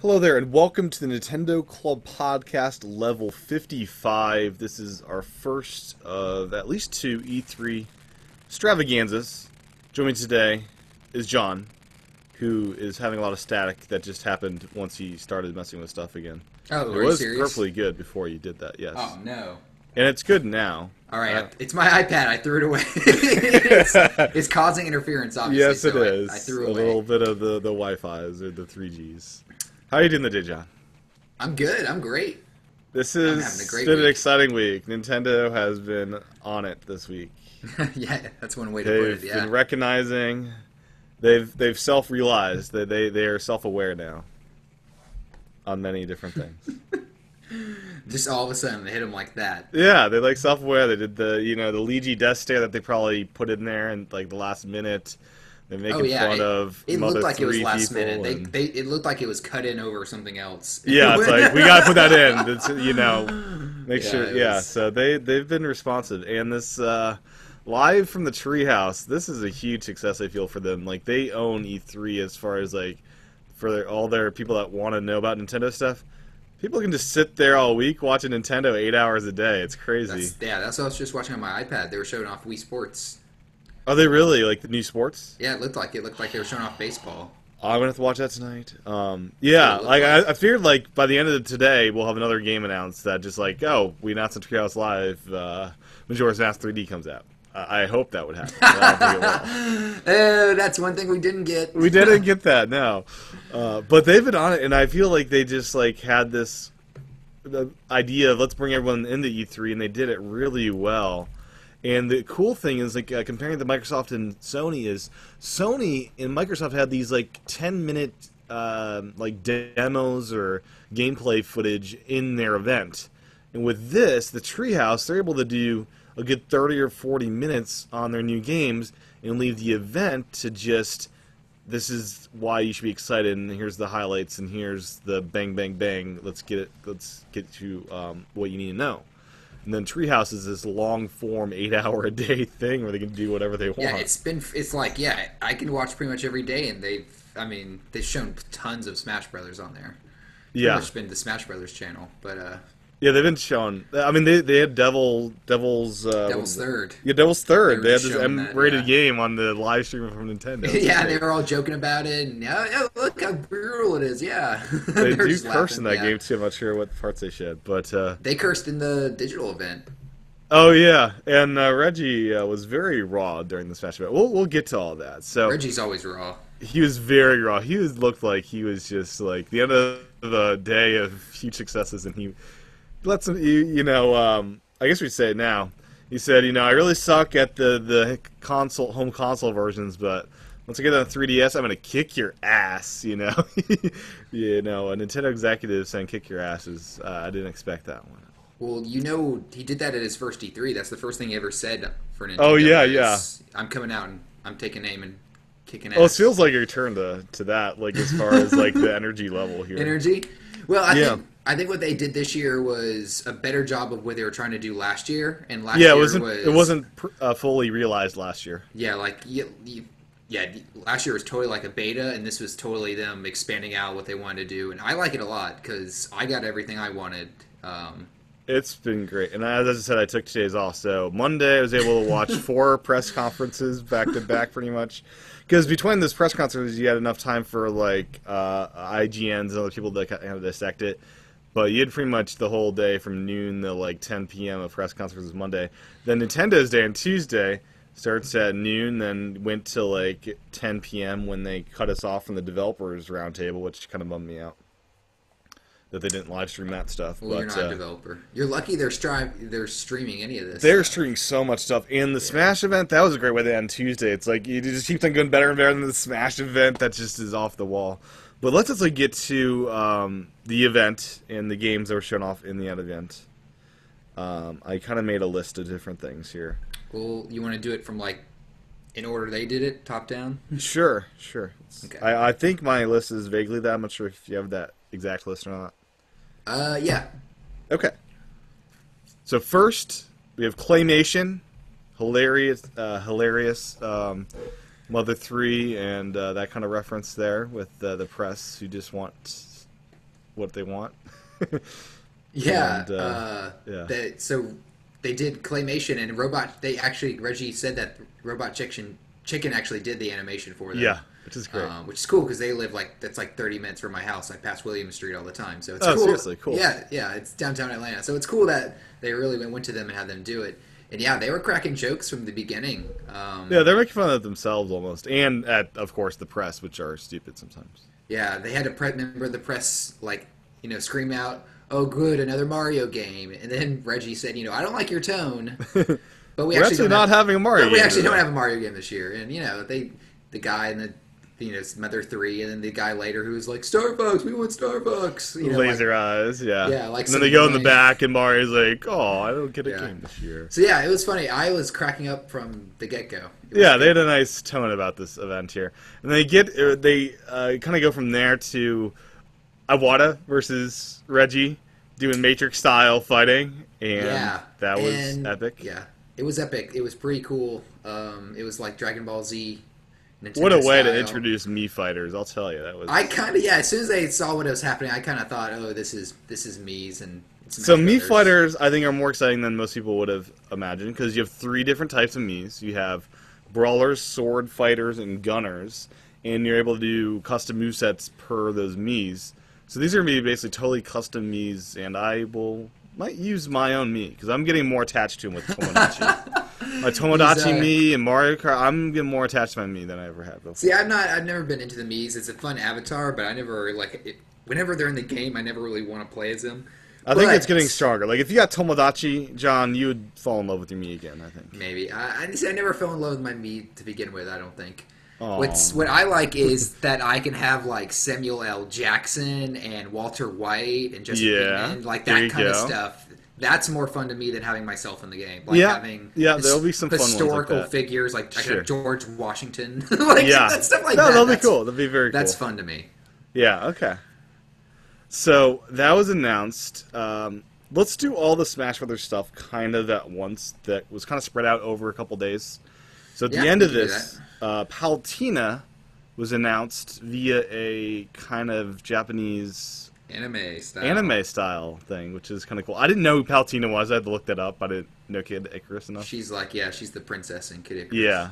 Hello there, and welcome to the Nintendo Club Podcast level 55. This is our first of at least two E3 extravaganzas. Joining me today is John, who is having a lot of static that just happened once he started messing with stuff again. Oh, it was serious? perfectly good before you did that, yes. Oh no! And it's good now. All right, Uh, it's my iPad. I threw it away. it's, it's causing interference, obviously. yes, it so I- is. I, threw it a away. little bit of the, the Wi-Fi's or the 3Gs. How are you doing today, John? I'm good. I'm great. This is a it's great been an exciting week. Nintendo has been on it this week. yeah, that's one way to They've put it. Yeah. been recognizing. They've they've self realized that they they are self aware now. On many different things. Just all of a sudden, they hit them like that. yeah, they like self aware. They did the you know the Luigi death stare that they probably put in there in like the last minute. They're making Oh yeah, fun it, of it looked like it was last minute. They, and- they, it looked like it was cut in over something else. yeah, it's like we gotta put that in. It's, you know, make Yeah, sure. Yeah, was- so they they've been responsive, and this uh, live from the treehouse. This is a huge success. I feel for them. Like they own E3 as far as like for their, all their people that want to know about Nintendo stuff. People can just sit there all week watching Nintendo eight hours a day. It's crazy. That's, yeah, that's what I was just watching on my iPad. They were showing off Wii Sports. Are they really like the new sports? Yeah, it looked like it looked like they were showing off baseball. I'm gonna have to watch that tonight. Um, yeah, it like I, I feared like by the end of today we'll have another game announced that just like oh we announced in Treehouse Live uh, Majora's Mask 3D comes out. I I hope that would happen. I don't think it will. Oh, that's one thing we didn't get. We didn't get that no, uh, but they've been on it, and I feel like they just like had this the idea of let's bring everyone into E3, and they did it really well. And the cool thing is, like uh, comparing the Microsoft and Sony, is Sony and Microsoft had these like ten minute um like demos or gameplay footage in their event, and with this, the Treehouse, they're able to do a good thirty or forty minutes on their new games and leave the event to just this is why you should be excited and here's the highlights and here's the bang bang bang. Let's get it let's get to um, what you need to know and then treehouse is this long form eight hour a day thing where they can do whatever they want Yeah, it's been it's like yeah, I can watch pretty much every day, and they've I mean they've shown tons of Smash Brothers on there. Pretty yeah much been the Smash Brothers channel, but uh, yeah they've been shown i mean they, they had devil devil's uh, Devil's? Third. yeah devil's third They they, had this m-rated yeah. game on the live stream from nintendo yeah, they were all joking about it, and oh, oh, look how brutal it is. Yeah, they do curse in that yeah. game too i'm not sure what parts they shed but uh They cursed in the digital event. Oh yeah, and uh, Reggie uh, was very raw during the Smash event. We'll we'll get to all that. So Reggie's always raw. he was very raw. He was looked like he was just like the end of the day of huge successes, and he lets. You, you know, um, I guess we'd say it now. He said, you know, I really suck at the the console home console versions, but once I get on 3DS, I'm gonna kick your ass. You know, you know, a Nintendo executive saying "kick your ass" is uh, I didn't expect that one. Well, you know, he did that at his first E3. That's the first thing he ever said for Nintendo. Oh, yeah, is, I'm coming out and I'm taking aim and kicking ass. Well, it feels like your turn to to that, like as far as like the energy level here. energy. Well, I Yeah. think I think what they did this year was a better job of what they were trying to do last year. And last yeah, year it wasn't was it wasn't pr- uh, fully realized last year. Yeah, like you, you, yeah, last year was totally like a beta, and this was totally them expanding out what they wanted to do. And I like it a lot because I got everything I wanted. Um, It's been great, and as I said, I took today's off. So Monday, I was able to watch four press conferences back to back, pretty much. Because between those press conferences, you had enough time for like uh, IGNs and other people that kind of dissect it. But you had pretty much the whole day from noon to like 10 p.m. of press conferences Monday. Then Nintendo's day on Tuesday starts at noon, then went to like 10 p.m. when they cut us off from the developers roundtable, which kind of bummed me out that they didn't live stream that stuff. well, but you're not uh, a developer. You're lucky they're stri- they're streaming any of this. they're stuff. streaming so much stuff. And the Smash event, that was a great way to end Tuesday. It's like you just keep on going better and better than the Smash event. That just is off the wall. But let's just like get to um, the event and the games that were shown off in the event. Um, I kind of made a list of different things here. Well, you want to do it from like in order they did it, top down. Sure, sure. Okay. I, I think my list is vaguely that. I'm not sure if you have that exact list or not. Uh, yeah. Okay. So first, we have claymation, hilarious, uh, hilarious, um, Mother Three, and uh, that kind of reference there with uh, the press who just want what they want. Yeah. And, uh, uh, yeah. the- so they did claymation and robot. They actually Reggie said that Robot Chicken Chicken actually did the animation for them. yeah, which is great. Um, which is cool because they live like that's like 30 minutes from my house. I pass William Street all the time, so it's Oh, cool. seriously? Cool. Yeah, yeah, it's downtown Atlanta, so it's cool that they really went to them and had them do it. And yeah, they were cracking jokes from the beginning. Um, yeah, they're making fun of themselves almost, and at of course the press, which are stupid sometimes. Yeah, they had a pre- member of the press like you know scream out, "Oh, good, another Mario game!" And then Reggie said, "You know, I don't like your tone, but we We're actually, actually don't have, having a Mario. but we actually don't have a Mario game this year." And you know, they the guy and the you know Mother Three, and then the guy later who was like, "Starbucks, we want Starbucks." You know, like- laser eyes, yeah. Yeah, like and then they go in the back, and Mario's like, "Oh, I don't get a Yeah. game this year." so yeah, it was funny. I was cracking up from the get go. Yeah, they had a nice tone about this event here, and they get uh, they uh, kind of go from there to Iwata versus Reggie doing Matrix style fighting, and yeah, that was and- epic. Yeah, it was epic. It was pretty cool. Um, it was like Dragon Ball Z. Nintendo What a way to introduce Mii fighters! I'll tell you, that was. I kind of yeah. As soon as they saw what was happening, I kind of thought, oh, this is this is Mii's and Smash so Mii fighters, I think, are more exciting than most people would have imagined because you have three different types of Mii's. You have brawlers, sword fighters, and gunners, and you're able to do custom movesets per those Mii's. So these are going to be basically totally custom Mii's, and I will might use my own Mii because I'm getting more attached to him with Tomodachi. my Tomodachi uh, Mii and Mario Kart, I'm getting more attached to my Mii than I ever have before. See, I'm not. I've never been into the Mii's. It's a fun avatar, but I never like. It, whenever they're in the game, I never really want to play as them. I think But- it's getting stronger. Like if you got Tomodachi, John, you would fall in love with your Mii again. I think. Maybe I, I, see, I never fell in love with my Mii to begin with. I don't think. Aw. What's what I like is that I can have like Samuel L. Jackson and Walter White and Jesse Yeah, Pinkman, like that kind of stuff. That's more fun to me than having myself in the game. Like Yeah, having yeah, there'll be some fun like historical figures. Like I Sure. George Washington, like yeah, that stuff like no, that. That'll be cool. That'll be very cool. That's fun to me. Yeah. Okay. So that was announced. Um, let's do all the Smash Brothers stuff kind of at once. That was kind of spread out over a couple days. So at the Yeah, end of this, uh, Palutena was announced via a kind of Japanese Anime style. anime style thing, which is kind of cool. I didn't know who Palutena was. I had to look that up. I didn't know Kid Icarus enough. She's like, yeah, she's the princess in Kid Icarus. yeah.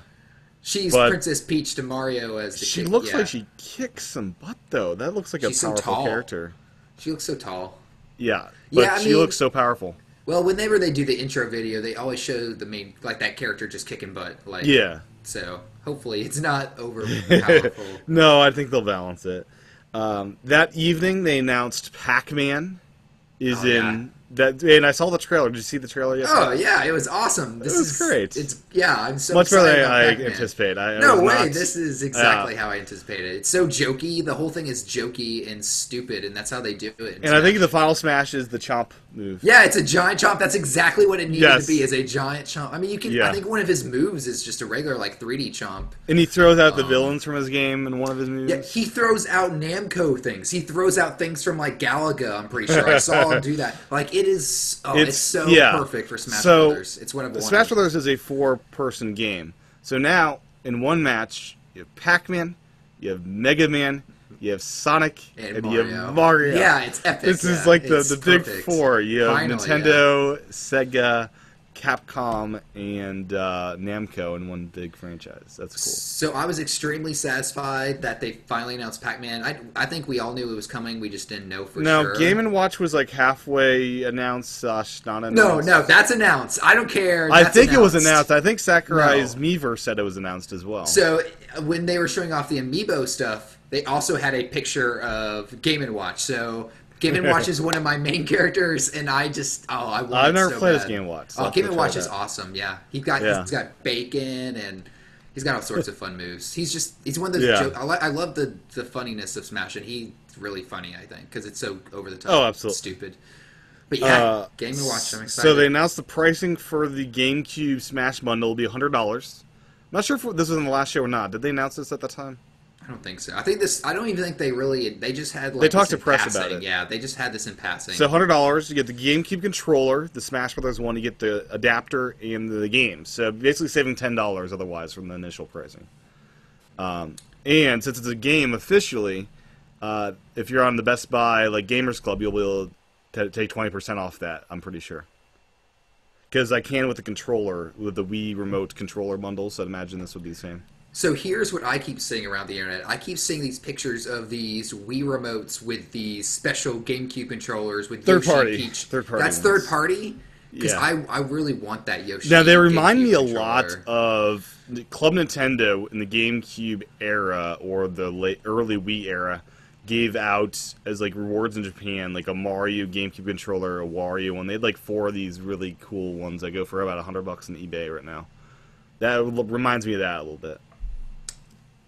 she's But- Princess Peach to Mario as the She kid- looks yeah. like she kicks some butt, though. That looks like She's a so powerful tall. character. She looks so tall. Yeah, but Yeah, I she mean- looks so powerful. Well, whenever they do the intro video, they always show the main like that character just kicking butt. Like Yeah. So hopefully it's not over powerful. no, I think they'll balance it. Um, that evening, they announced Pac-Man is Oh, in that, and I saw the trailer. Did you see the trailer yet? oh yeah, it was awesome. This was is great. It's yeah, I'm so much better than I anticipate. I, I No was way! not- This is exactly Yeah. how I anticipated. It's so jokey. The whole thing is jokey and stupid, and that's how they do it. and I think the final smash is the chomp move. Yeah, it's a giant chomp. That's exactly what it needed Yes. to be. Is a giant chomp. I mean, you can. Yeah. I think one of his moves is just a regular like 3D chomp. And he throws out the Um, villains from his game in one of his moves. Yeah, he throws out Namco things. He throws out things from like Galaga. I'm pretty sure I saw him do that. Like it is. Oh, it's, It's- so yeah. perfect for Smash So, Brothers. It's what I've wanted. Smash Brothers is a four-person game. So now, in one match, you have Pac-Man, you have Mega Man, you have Sonic, And and, you have Mario. Yeah, it's epic. This is like the, the big four. You have Finally, Nintendo, Sega, Capcom, and uh, Namco in one big franchise. That's cool. So I was extremely satisfied that they finally announced Pac-Man. I, I think we all knew it was coming. We just didn't know for Now, sure. No, Game and Watch was like halfway announced, slash not announced. no, no, that's announced. I don't care. I That's think it was announced. I think Sakurai's No. Miiverse said it was announced as well. So when they were showing off the Amiibo stuff, they also had a picture of Game and Watch. So Game and Watch is one of my main characters, and I just oh I want I've never so played bad. Game and Watch, so Oh, and Watch is awesome. Yeah, he got Yeah. he's got bacon and. He's got all sorts of fun moves. He's just he's one of those. Yeah. Joke, I, I love the the funniness of Smash, and he's really funny. I think because it's so over the top. Oh, absolutely. stupid. But yeah, Uh, Game and Watch. I'm excited. So they announced the pricing for the GameCube Smash bundle will be hundred dollars. I'm not sure if this was in the last show or not. Did they announce this at the time? I don't think so. I think this. I don't even think they really. They just had like They talked to press passing. about it. Yeah, they just had this in passing. So hundred dollars, you get the GameCube controller, the Smash Brothers one, you get the adapter and the game. So basically saving ten dollars otherwise from the initial pricing. Um, and since it's a game officially, uh, if you're on the Best Buy like Gamers Club, you'll be able to take twenty percent off that. I'm pretty sure. Because I can with the controller, with the Wii remote controller bundle, so I'd imagine this would be the same. So here's what I keep seeing around the internet. I keep seeing these pictures of these Wii remotes with these special GameCube controllers with Third Yoshi party. Peach. Third party That's ones. third party. Because Yeah. I, I really want that Yoshi. Now they remind me a GameCube lot of Club Nintendo in the GameCube era or the late early Wii era gave out as like rewards in Japan like a Mario GameCube controller, a Wario one. They had like four of these really cool ones that go for about hundred bucks on eBay right now. That reminds me of that a little bit.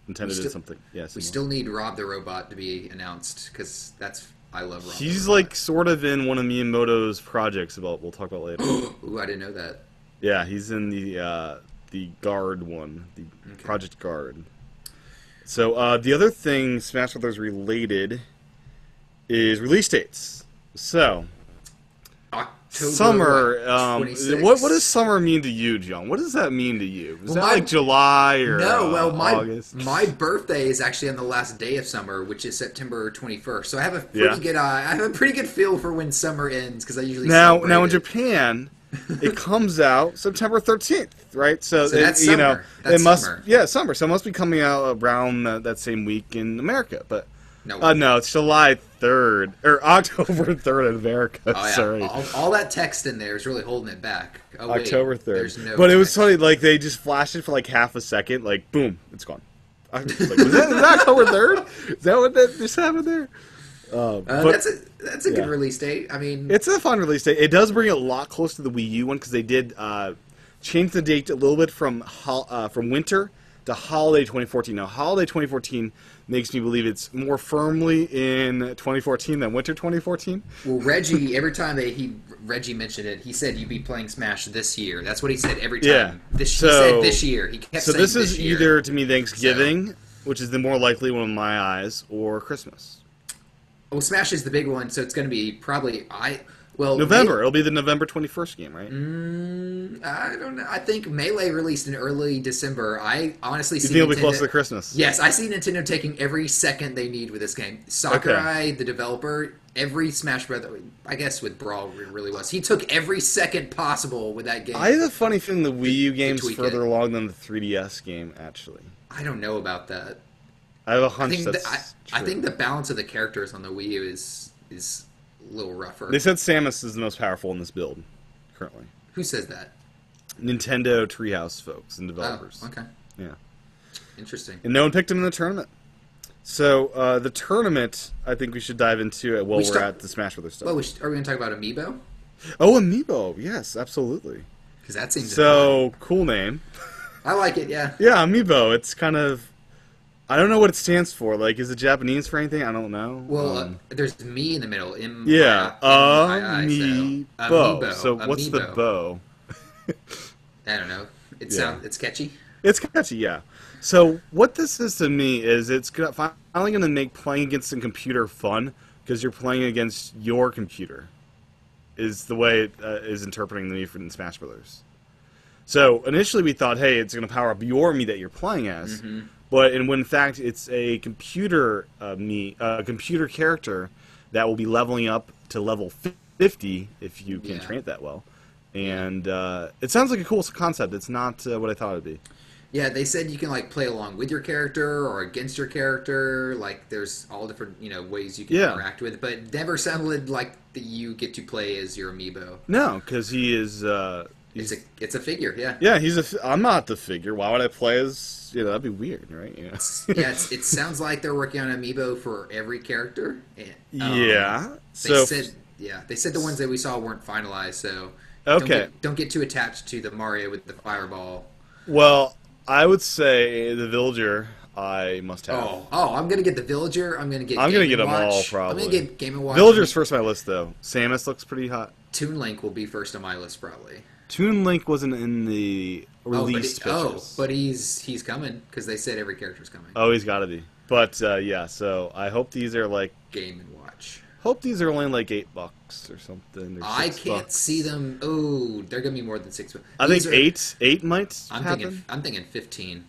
Nintendo still- did something. Yes, We still need Rob the Robot to be announced because that's I love Rob. he's like sort of in one of Miyamoto's projects. About we'll talk about later. Ooh, I didn't know that. Yeah, he's in the uh, the guard one, the Okay. Project Guard. So uh, the other thing Smash Brothers related is release dates. So October summer, what, um, what what does summer mean to you, John? What does that mean to you? Is Well, that my- like July or No, uh, well, my August? my birthday is actually on the last day of summer, which is September twenty first. So I have a pretty Yeah. good uh, I have a pretty good feel for when summer ends because I usually now now in it. Japan. it comes out September 13th, right? So, So it- that's you know. That's it must summer. yeah, summer. So it must be coming out around uh, that same week in America, but No, Uh, no, it's July 3rd, or October 3rd in America. oh, yeah. Sorry. all, all that text in there is really holding it back. Oh, October 3rd. No but it was funny, like, they just flashed it for like half a second, like, boom, it's gone. I was like, was that, is that October 3rd? Is that what that just happened there? Uh, Uh, but that's a that's a good release date. I mean, it's a fun release date. It does bring it a lot close to the Wii U one because they did uh, change the date a little bit from hol- uh, from winter to holiday 2014. Now, holiday 2014 makes me believe it's more firmly in 2014 than winter 2014. well, Reggie. Every time that he Reggie mentioned it, he said you'd be playing Smash this year. That's what he said every time. Yeah. This So- he said this year. He kept So saying this is year. either to me Thanksgiving, which is the more likely one in my eyes, or Christmas. Well, Smash is the big one, so it's going to be probably I. Well, November. It'll be the November 21st game, right? Mm, I don't know. I think Melee released in early December. I honestly you see think it'll be Nintendo- closer to Christmas? Yes, I see Nintendo taking every second they need with this game. Sakurai, the developer, every Smash Brother, I guess with Brawl really was. He took every second possible with that game. I have a funny feeling the Wii U game's further it. along than the 3DS game, actually. I don't know about that. I have a I hunch think the, that's I, I true. think the balance of the characters on the Wii U is is a little rougher. They said Samus is the most powerful in this build, currently. Who says that? Nintendo Treehouse folks and Oh, developers. okay, Yeah. interesting. And no one picked him in the tournament. So, uh, the tournament, I think we should dive into it while We are start- at the Smash Brothers stuff. Well, we should, are we going to talk about Amiibo? oh, Amiibo. Yes, absolutely. Because that seems So, cool name. I like it. Yeah. Yeah, Amiibo. It's kind of. I don't know what it stands for. Like, is it Japanese for anything? I don't know. Well, Um, uh, there's me in the middle. M- yeah, I- M- I- I, Amiibo. Amiibo. So, what's the bow? I don't know. It Yeah. sounds it's catchy. It's catchy, yeah. So, what this is to me is it's gonna, finally going to make playing against a computer fun because you're playing against your computer. Is the way it uh, is interpreting the me from Smash Brothers. So initially we thought, hey, it's going to power up your me that you're playing as, Mm-hmm. But in when in fact it's a computer uh, me, a computer character that will be leveling up to level 50 if you can Yeah. train it that well. And uh, it sounds like a cool concept. It's not uh, what I thought it'd be. Yeah, they said you can like play along with your character or against your character. Like there's all different you know ways you can Yeah. interact with, but never sounded like that you get to play as your amiibo. No, because he is. Uh, he's, a it's a figure, yeah. yeah, he's a. I'm not the figure. Why would I play as? You know, that'd be weird, right? Yeah, it's, it sounds like they're working on amiibo for every character. And, um, yeah. They So said yeah, they said the ones that we saw weren't finalized, so Okay. Don't get, don't get too attached to the Mario with the fireball. well, I would say the villager. I must have. Oh, oh, I'm gonna get the villager. I'm gonna get. I'm Game gonna get and 'em all, Watch. I'm gonna get Game and Watch. Villager's first on my list though. Samus looks pretty hot. Toon Link will be first on my list probably. Toon Link wasn't in the Oh, but, release he- oh, pictures. but he's he's coming because they said every character's coming. oh, he's got to be. But uh, yeah, so I hope these are like. Game and Watch. Hope these are only like eight bucks or something. Or I can't bucks. see them. Oh, they're gonna be more than six. Bucks. I think are- eight. Eight might I'm happen. thinking. I'm thinking fifteen.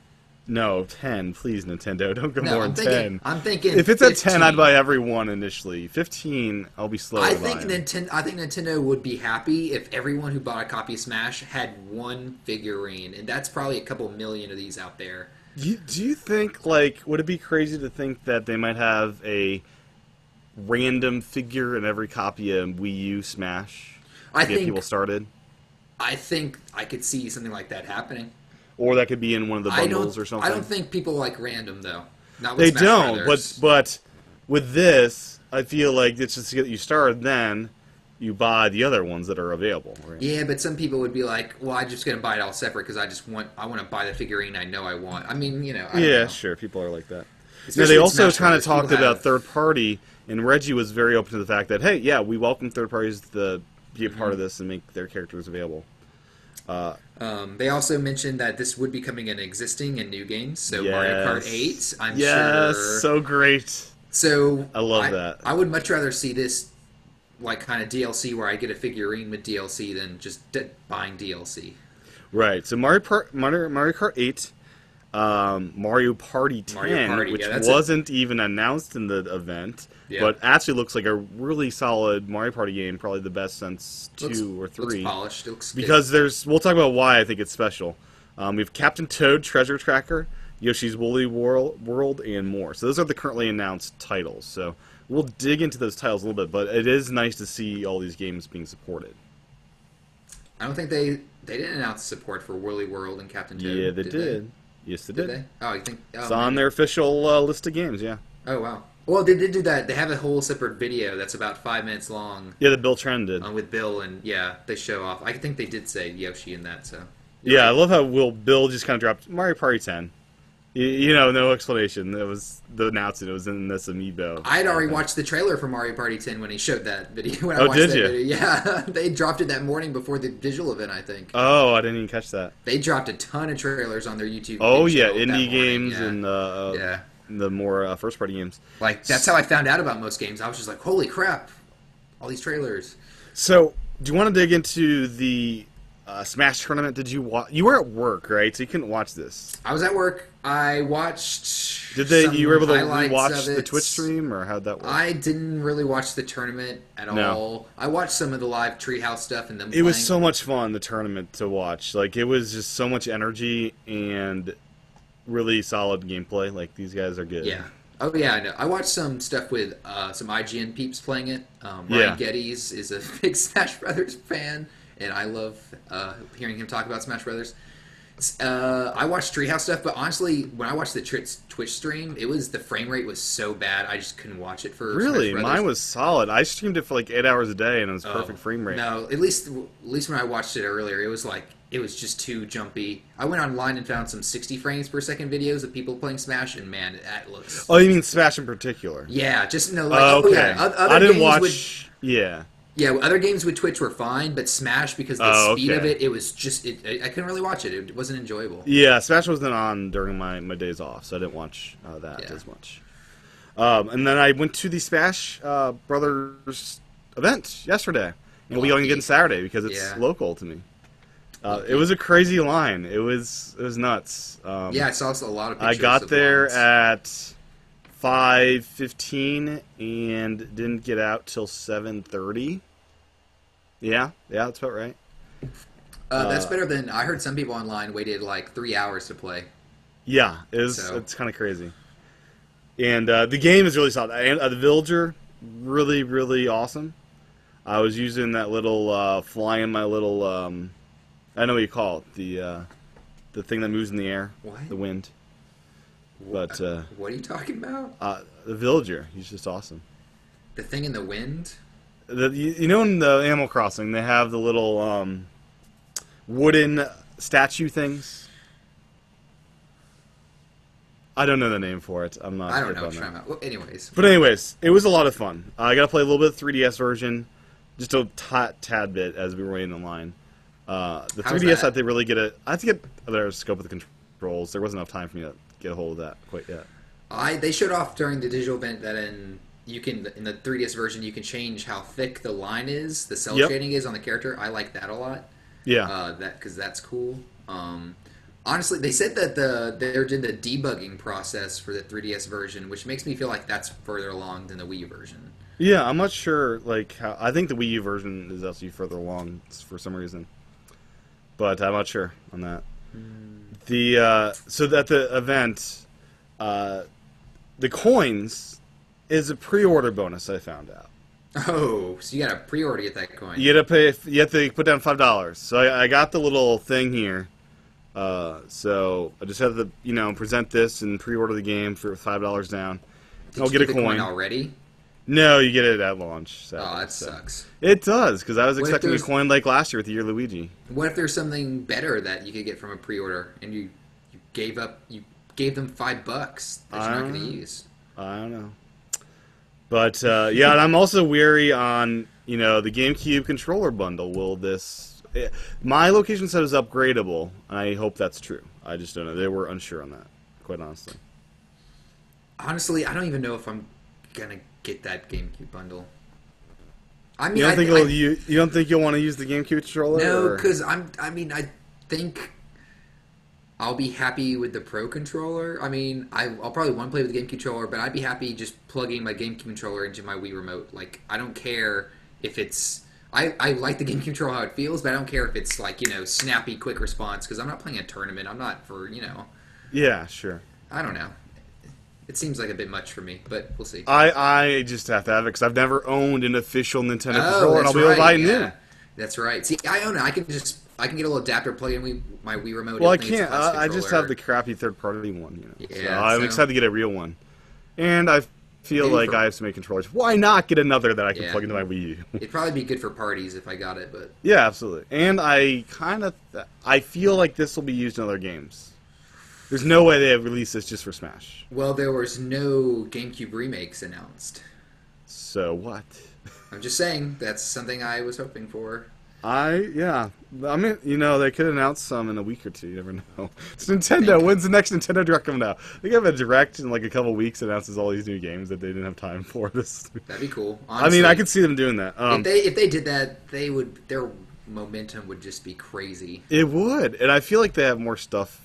No, ten, please, Nintendo. Don't go No, more I'm than thinking. ten. I'm thinking. If it's at ten, I'd buy every one initially. Fifteen, I'll be slow. I think. Nintendo. I think Nintendo would be happy if everyone who bought a copy of Smash had one figurine, and that's probably a couple million of these out there. You, do you think like would it be crazy to think that they might have a random figure in every copy of Wii U Smash I to get think. people started, I think I could see something like that happening. Or that could be in one of the bundles or something? I don't think people like random though. Not with they Smash don't. Brothers. But but with this, I feel like it's just to get you started. Then you buy the other ones that are available. Right? Yeah, but some people would be like, "Well, I'm just gonna buy it all separate because I just want I want to buy the figurine I know I want." I mean, you know. Yeah, know. sure. People are like that. Now, they also kind of talked about have- third party, and Reggie was very open to the fact that, hey, yeah, we welcome third parties to be a Mm-hmm. part of this and make their characters available. Uh, Um, they also mentioned that this would be coming in existing and new games. So yes. Mario Kart 8, I'm yes, sure. so great. So I love that. I would much rather see this like kind of DLC where I get a figurine with DLC than just d- buying DLC. Right. So Mario, Par- Mario, Mario Kart 8, um, Mario Party 10, Mario Party, which yeah, wasn't even announced in the event, Yeah. but actually looks like a really solid Mario Party game, probably the best since two or three. Looks polished. It looks good. Because there's, we'll talk about why I think it's special. Um, we have Captain Toad Treasure Tracker, Yoshi's Woolly World, World, and more. So those are the currently announced titles. So we'll dig into those titles a little bit, but it is nice to see all these games being supported. I don't think they they didn't announce support for Woolly World and Captain Toad. yeah, they did. Yes, they Did did. they? Oh, I think oh, It's on their official uh, list of games. Yeah. Oh wow. Well, they did do that. They have a whole separate video that's about five minutes long Yeah, the Bill Trinen did. um, with Bill, and yeah, they show off. I think they did say Yoshi in that. So yeah, I love how Will Bill just kind of dropped Mario Party 10. You, you know, no explanation. It was the announcement. It was in this amiibo. I had already watched the trailer for Mario Party 10 when he showed that video. When I Oh, watched did that you? Video. Yeah, they dropped it that morning before the visual event. I think Oh, I didn't even catch that. they dropped a ton of trailers on their YouTube. Oh yeah, indie morning, games yeah. and uh, yeah, the more uh, first party games. like that's how I found out about most games. I was just like, holy crap, all these trailers. So, do you want to dig into the uh, Smash tournament? Did you watch? You were at work, right? So you couldn't watch this. I was at work. I watched. Did they? You were able to watch the. Twitch stream, or how'd that work? I didn't really watch the tournament at No. all. I watched some of the live Treehouse stuff and them. it was so much fun the tournament to watch. Like it was just so much energy and really solid gameplay. Like these guys are good. Yeah. Oh yeah, I know. I watched some stuff with uh, some IGN peeps playing it. Um, Yeah. Ryan Geddes is a big Smash Brothers fan, and I love uh, hearing him talk about Smash Brothers. Uh, I watched Treehouse stuff, but honestly, when I watched the Twitch, Twitch stream, it was the frame rate was so bad, I just couldn't watch it for. Really, mine was solid. I streamed it for like eight hours a day, and it was Oh, perfect frame rate. No, at least at least when I watched it earlier, it was like it was just too jumpy. I went online and found some 60 frames per second videos of people playing Smash, and man, that looks. Oh, you mean Smash in particular? Yeah, just no. Like, Oh, oh, okay. yeah, other I didn't watch. With, Yeah. Yeah, other games with Twitch were fine, but Smash because the Oh, speed of it, it was just it, I I couldn't really watch it. It wasn't enjoyable. Yeah, Smash wasn't on during my, my days off, so I didn't watch uh, that Yeah. as much. Um, and then I went to the Smash uh, Brothers event yesterday. And we Lucky. going again Saturday because it's Yeah. local to me. Uh, it was a crazy line. It was it was nuts. Um, yeah, I saw a lot of. I got of there lines. at five fifteen and didn't get out till seven thirty. Yeah, yeah, that's about right. Uh, that's uh, better than I heard. Some people online waited like three hours to play. Yeah, it was, So- it's kind of crazy. And uh, the game is really solid. And uh, the villager, really, really awesome. I was using that little uh, flying my little. Um, I know what you call it. The uh, the thing that moves in the air, What? the wind. But uh, What are you talking about? uh, the villager, he's just awesome. The thing in the wind. The, you, you know, in the Animal Crossing, they have the little um, wooden statue things. I don't know the name for it. I'm not. I don't know what you're that. talking about. Well, anyways, But anyways, it was a lot of fun. I got to play a little bit of 3DS version, just a t- tad bit as we were waiting in line. Uh, the How's 3DS, I had to really get a. I had to get a better scope of the controls. There wasn't enough time for me to get a hold of that quite yet. I they showed off during the digital event that in you can in the 3DS version you can change how thick the line is, the cell Yep. shading is on the character. I like that a lot. Yeah, Uh, that because that's cool. Um, Honestly, they said that the they did the debugging process for the 3DS version, which makes me feel like that's further along than the Wii U version. Yeah, I'm not sure. Like, how, I think the Wii U version is actually further along for some reason, but I'm not sure on that. The uh, so at the event, uh, the coins is a pre-order bonus. I found out. Oh, so you got to pre-order to get that coin. You gotta pay. You have to put down five dollars. So I, I got the little thing here. Uh, so I just have to, you know, present this and pre-order the game for five dollars down. Did I'll you get a the coin. already. No, you get it at launch. Oh, that so. sucks. It does because I was What expecting a coin like last year with the year Luigi. What if there's something better that you could get from a pre-order and you you gave up you gave them five bucks that you're not going to use? I don't know. But uh, yeah, and I'm also weary on you know the GameCube controller bundle. Will this? eh, My location set is upgradable. I hope that's true. I just don't know. They were unsure on that, quite honestly. Honestly, I don't even know if I'm gonna get that GameCube bundle. I mean, You don't I, think I- you you don't think you'll want to use the GameCube controller? no, because I'm. I mean, I think I'll be happy with the Pro controller. I mean, I, I'll probably want to play with the GameCube controller, but I'd be happy just plugging my GameCube controller into my Wii remote. Like, I don't care if it's. I, I like the GameCube controller how it feels, but I don't care if it's like you know snappy, quick response because I'm not playing a tournament. I'm not for you know. yeah, sure. I don't know. It seems like a bit much for me, but we'll see. I I just have to have it because I've never owned an official Nintendo Oh, controller, and I'll be able to buy it new. That's right. See, I own it. I can just I can get a little adapter, plug in Wii, my Wii remote. Well, I It'll think it's a can't. I, I just have the crappy third party one. You know, so Yeah, I'm so- excited to get a real one. And I feel Maybe like for- I have so many controllers. Why not get another that I can Yeah. plug into my Wii U? It'd probably be good for parties if I got it, but yeah, absolutely. And I kind of, I feel like this will be used in other games. There's no way they have released this just for Smash. well, there was no GameCube remakes announced. So what? I'm just saying that's something I was hoping for. I yeah. I mean, you know, they could announce some in a week or two. You never know. It's Nintendo. When's the next Nintendo Direct coming out? They have a direct in like a couple weeks. Announces all these new games that they didn't have time for. This. That'd be cool. I mean, I could see them doing that. Um, if they if they did that, they would their momentum would just be crazy. it would, and I feel like they have more stuff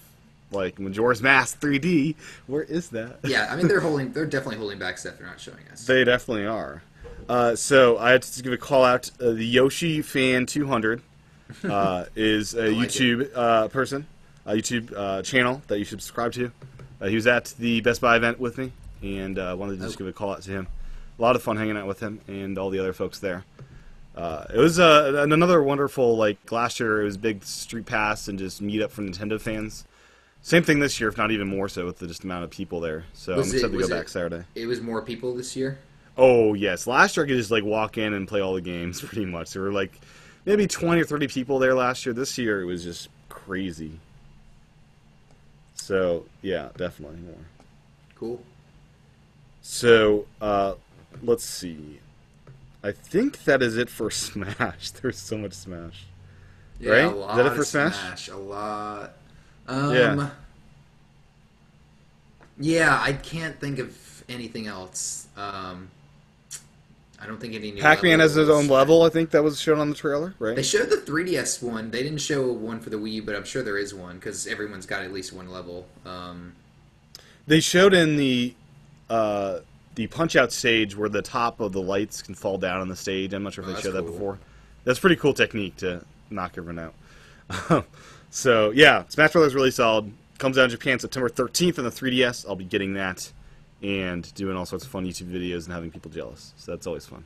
like Majora's Mask 3D. Where is that? Yeah, I mean they're holding they're definitely holding back stuff they're not showing us. They definitely are. Uh, so I had to give a call out. Uh, the Yoshi Fan 200 uh, is a like YouTube uh, person, a YouTube uh, channel that you should subscribe to. Uh, he was at the Best Buy event with me, and uh, wanted to just Oh. give a call out to him. A lot of fun hanging out with him and all the other folks there. Uh, it was uh, another wonderful like last year. It was big street pass and just meet up for Nintendo fans. Same thing this year, if not even more so, with the just amount of people there. So Was I'm it- excited to was go it- back Saturday. It was more people this year. Oh yes, last year I could just like walk in and play all the games pretty much. There were like maybe twenty or thirty people there last year. This year it was just crazy. So yeah, definitely more. Cool. So uh, let's see. I think that is it for Smash. There's so much Smash. Yeah, Right? A Is lot that it of for Smash? A lot. Um, Yeah. yeah. I can't think of anything else. Um, I don't think any new. Pac-Man has his own level. I think that was shown on the trailer, right? They showed the 3DS one. They didn't show one for the Wii, U, but I'm sure there is one because everyone's got at least one level. Um, They showed in the uh, the punch out stage where the top of the lights can fall down on the stage. I'm not sure if Oh, they showed that before. That's a pretty cool technique to knock everyone out. so yeah, Smash Brothers is really solid. Comes out in Japan September 13th on the 3DS. I'll be getting that and doing all sorts of fun YouTube videos and having people jealous. So that's always fun.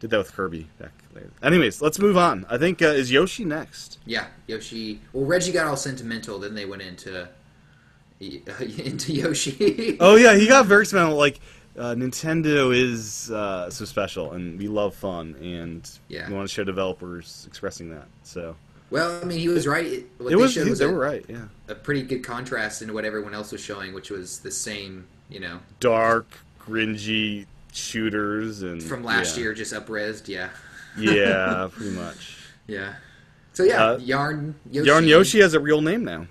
Did that with Kirby back later. Anyways, let's move on. I think uh, is Yoshi next. yeah, Yoshi. Well, Reggie got all sentimental. Then they went into into Yoshi. Oh yeah, he got very sentimental. Like uh, Nintendo is uh, so special, and we love fun, and Yeah. we want to show developers expressing that. So Well, I mean, he was right. It, what it they was, showed was they a, were right. Yeah, a pretty good contrast into what everyone else was showing, which was the same, you know, dark, cringy shooters, and from last yeah. year, just upresed. Yeah, yeah, pretty much. yeah. So yeah, Uh, Yarn Yoshi. Yarn Yoshi has a real name now.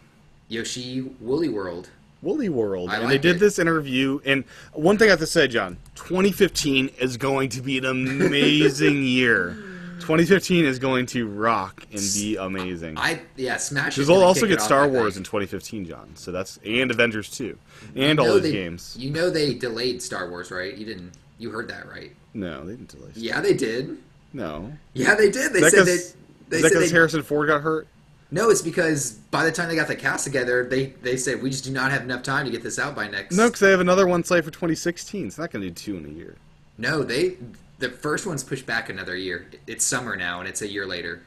Yoshi Woolly World. Woolly World, I and they did it. this interview. And one thing I have to say, John, 2015 is going to be an amazing year. 2015 is going to rock and be amazing. I yeah, Smash. Because we'll also get Star Wars in 2015, John. So that's and Avengers 2, and You all those they- games. You know they delayed Star Wars, right? You didn't. You heard that right? No, they didn't delay. Yeah, they did. No. Yeah, they did. They Is that said 'cause- they. that said they, Harrison Ford got hurt? no, it's because by the time they got the cast together, they they said we just do not have enough time to get this out by next. No, because they have another one slated for 2016. It's not going to do two in a year. no, they the first one's pushed back another year. It's summer now, and it's a year later.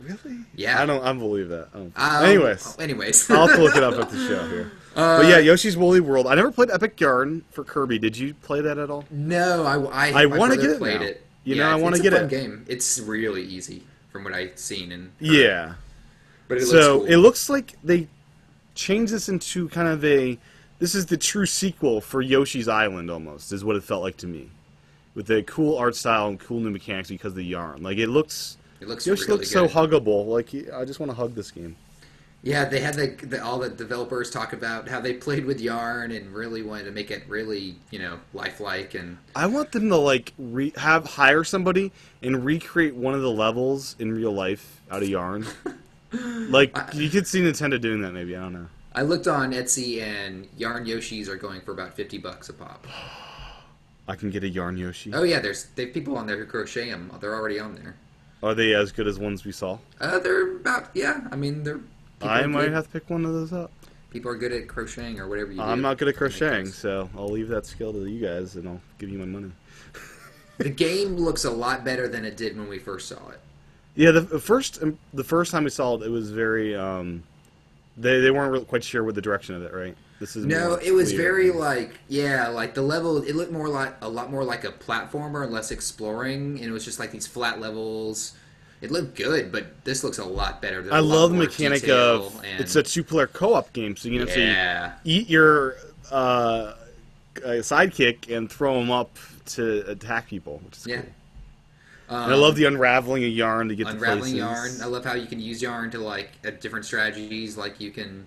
Really? Yeah. I don't. I don't believe that. I don't- Um, anyways, anyways, I'll have to look it up at the show here. Uh, but yeah, Yoshi's Woolly World. I never played Epic Yarn for Kirby. Did you play that at all? No, I I, I wanna brother get it Played now. it. You yeah, know, I wanna it's get a fun it. Game. It's really easy from what I've seen and heard. Yeah. But it so looks cool. it looks like they changed this into kind of a. This is the true sequel for Yoshi's Island, almost is what it felt like to me, with the cool art style and cool new mechanics because of the yarn. Like it looks. It looks really looks so huggable. Like I just want to hug this game. Yeah, they had the, the all the developers talk about how they played with yarn and really wanted to make it really you know lifelike and I want them to like re- have hire somebody and recreate one of the levels in real life out of yarn. like you could see Nintendo doing that, maybe. I don't know. I looked on Etsy and yarn Yoshis are going for about fifty bucks a pop. I can get a yarn Yoshi. Oh yeah, there's they people on there who crochet them. They're already on there. Are they as good as ones we saw? Uh, they're about yeah. I mean they're. I might good. have to pick one of those up. People are good at crocheting or whatever you do. I'm not good at crocheting, so I'll leave that skill to you guys, and I'll give you my money. The game looks a lot better than it did when we first saw it. Yeah, the the first um, the first time we saw it, it was very. Um, they they weren't really quite sure with the direction of it, right? This is No, it was clear. very like yeah, like the level. It looked more like a lot more like a platformer and less exploring, and it was just like these flat levels. It looked good, but this looks a lot better. There's I a lot love the mechanic of and, it's a two player co op game, so you know, can actually yeah. eat your uh, uh, sidekick and throw him up to attack people, which is Yeah. cool. Um, I love the unraveling of yarn to get to unraveling places. yarn. I love how you can use yarn to like at different strategies. Like you can,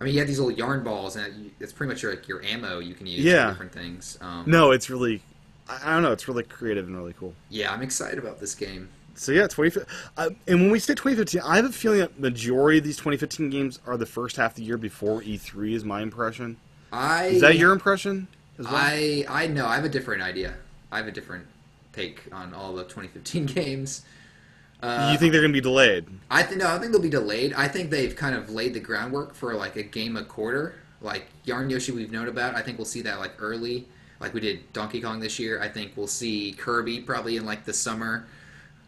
I mean, you have these little yarn balls, and it's pretty much like your ammo you can use Yeah. for different things. Um, No, it's really, I I don't know, it's really creative and really cool. yeah, I'm excited about this game. So yeah, 20, uh, and when we say 2015, I have a feeling that majority of these 2015 games are the first half of the year before E3. Is my impression. I Is that your impression? As well? I I know I have a different idea. I have a different take on all the 2015 games. Uh, you think they're going to be delayed? I think no, I think they'll be delayed. I think they've kind of laid the groundwork for like a game a quarter. Like Yarn Yoshi, we've known about. I think we'll see that like early, like we did Donkey Kong this year. I think we'll see Kirby probably in like the summer.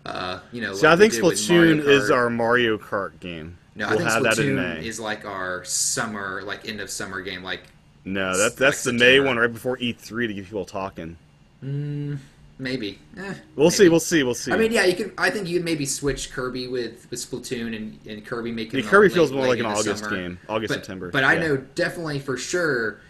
Uh, you know, I like we think Splatoon is our Mario Kart game. No, we'll I think have that in Splatoon May. is like our summer, like end of summer game. Like no, that, like that's the May one right before E3 to get people talking. mm, maybe. Eh, We'll see. We'll see. We'll see. I mean, yeah, you can. I think you could maybe switch Kirby with, with Splatoon and, and Kirby making. Yeah, Kirby late- feels more like an August summer. game, August but, September. But I know definitely for sure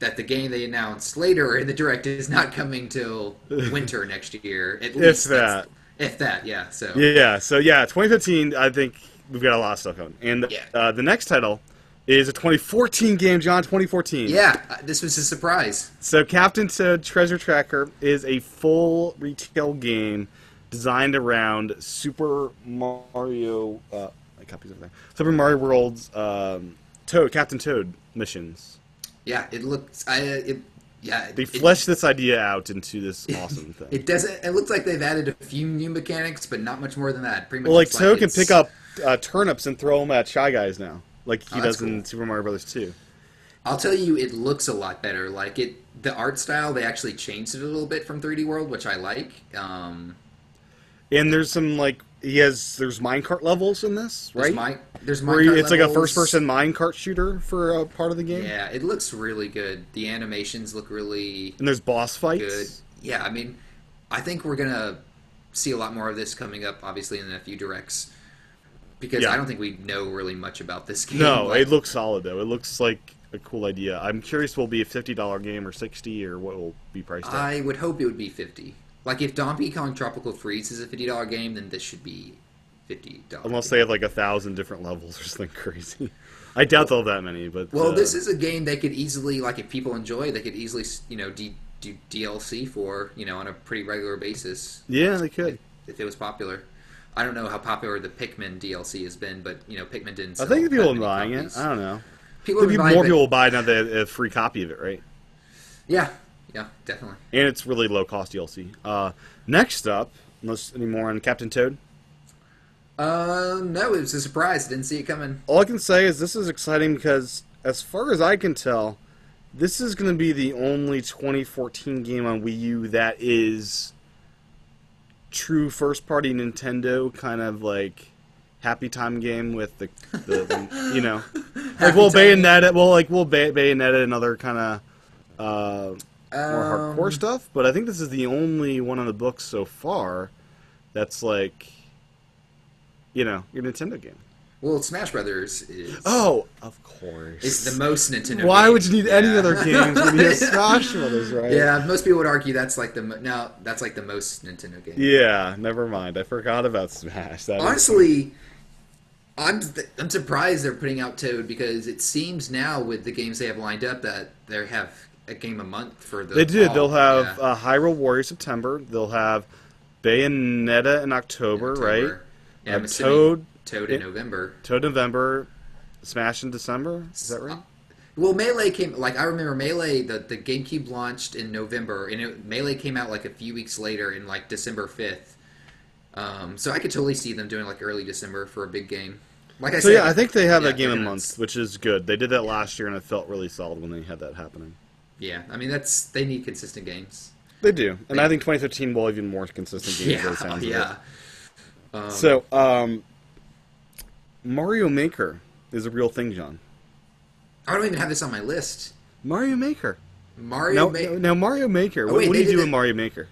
that the game they announced later in the direct is not coming till winter next year. At least that's- that. If that, yeah. So Yeah. So yeah, 2015. I think we've got a lot of stuff coming. And Yeah. uh, the next title is a 2014 game, John. 2014. yeah, uh, this was a surprise. So Captain Toad Treasure Tracker is a full retail game designed around Super Mario. Uh, my copies over there. Super Mario World's um, Toad, Captain Toad missions. Yeah, it looks. I it. Yeah, They fleshed this idea out into this awesome thing. It doesn't. It looks like they've added a few new mechanics, but not much more than that. Pretty much. well, like Toad can pick up uh, turnips and throw them at Shy Guys now, like he Oh, does in. Super Mario Brothers 2. I'll tell you, it looks a lot better. Like it, the art style they actually changed it a little bit from 3D World, which I like. Um, And there's some like he has there's minecart levels in this, right? There's Where you, minecart it's like a first-person minecart shooter for a part of the game. Yeah, it looks really good. The animations look really And there's boss fights. good. Yeah, I mean, I think we're gonna see a lot more of this coming up, obviously in a few directs, because Yeah. I don't think we know really much about this game. No, Like, it looks solid though. It looks like a cool idea. I'm curious, will it be a fifty dollar game or sixty, or what will be priced at? I would hope it would be fifty. Like if Donkey Kong Tropical Freeze is a fifty dollar game, then this should be fifty dollars. Unless they have like a thousand different levels or something crazy. I doubt they'll have that many, but Well, uh, this is a game they could easily, like, if people enjoy, it, they could easily, you know, D- do DLC for, you know, on a pretty regular basis. yeah, they could. if it was popular. I don't know how popular the Pikmin DLC has been, but you know, Pikmin didn't. I think people are buying copies. it. I don't know. People Maybe more it. people will buy now that a free copy of it, right? Yeah, yeah, definitely. And it's really low cost DLC. Uh, next up, unless any more on Captain Toad. Uh, no, it was a surprise. Didn't see it coming. All I can say is this is exciting because, as far as I can tell, this is going to be the only 2014 game on Wii U that is true first party Nintendo kind of like happy time game with the, the, the- you know like we'll time. Bayonetta well like we'll bay- Bayonetta and other kind of uh, more Um, hardcore stuff but I think this is the only one on the books so far that's like you know your Nintendo game Well, Smash Brothers is oh of course It's the most Nintendo. why game. would you need any other games when you have Smash Brothers right Yeah, most people would argue that's like the mo- now that's like the most Nintendo game. yeah never mind I forgot about Smash that Honestly, I'm I'm surprised they're putting out Toad because it seems now with the games they have lined up that they have a game a month for the. They did. fall. They'll have Yeah. uh, Hyrule Warrior September. They'll have Bayonetta in October, right? October. Yeah, Uh, assuming Toad, Toad in it- November. Toad November, Smash in December. Is that right? Well, Melee came like I remember Melee. The the GameCube launched in November, and it, Melee came out like a few weeks later in like December fifth. Um, so I could totally see them doing like early December for a big game. Like I So said, yeah, I think they have yeah, that game a they're month, which is good. They did that last year, and it felt really solid when they had that happening. Yeah, I mean that's they need consistent games. They do, and They- I think 2013 will have even more consistent games. Yeah, sounds yeah. Um, So, um, Mario Maker is a real thing, John. I don't even have this on my list. Mario Maker. Mario Now, Ma- now Mario Maker. Oh, what wait, what do you do in Mario Maker?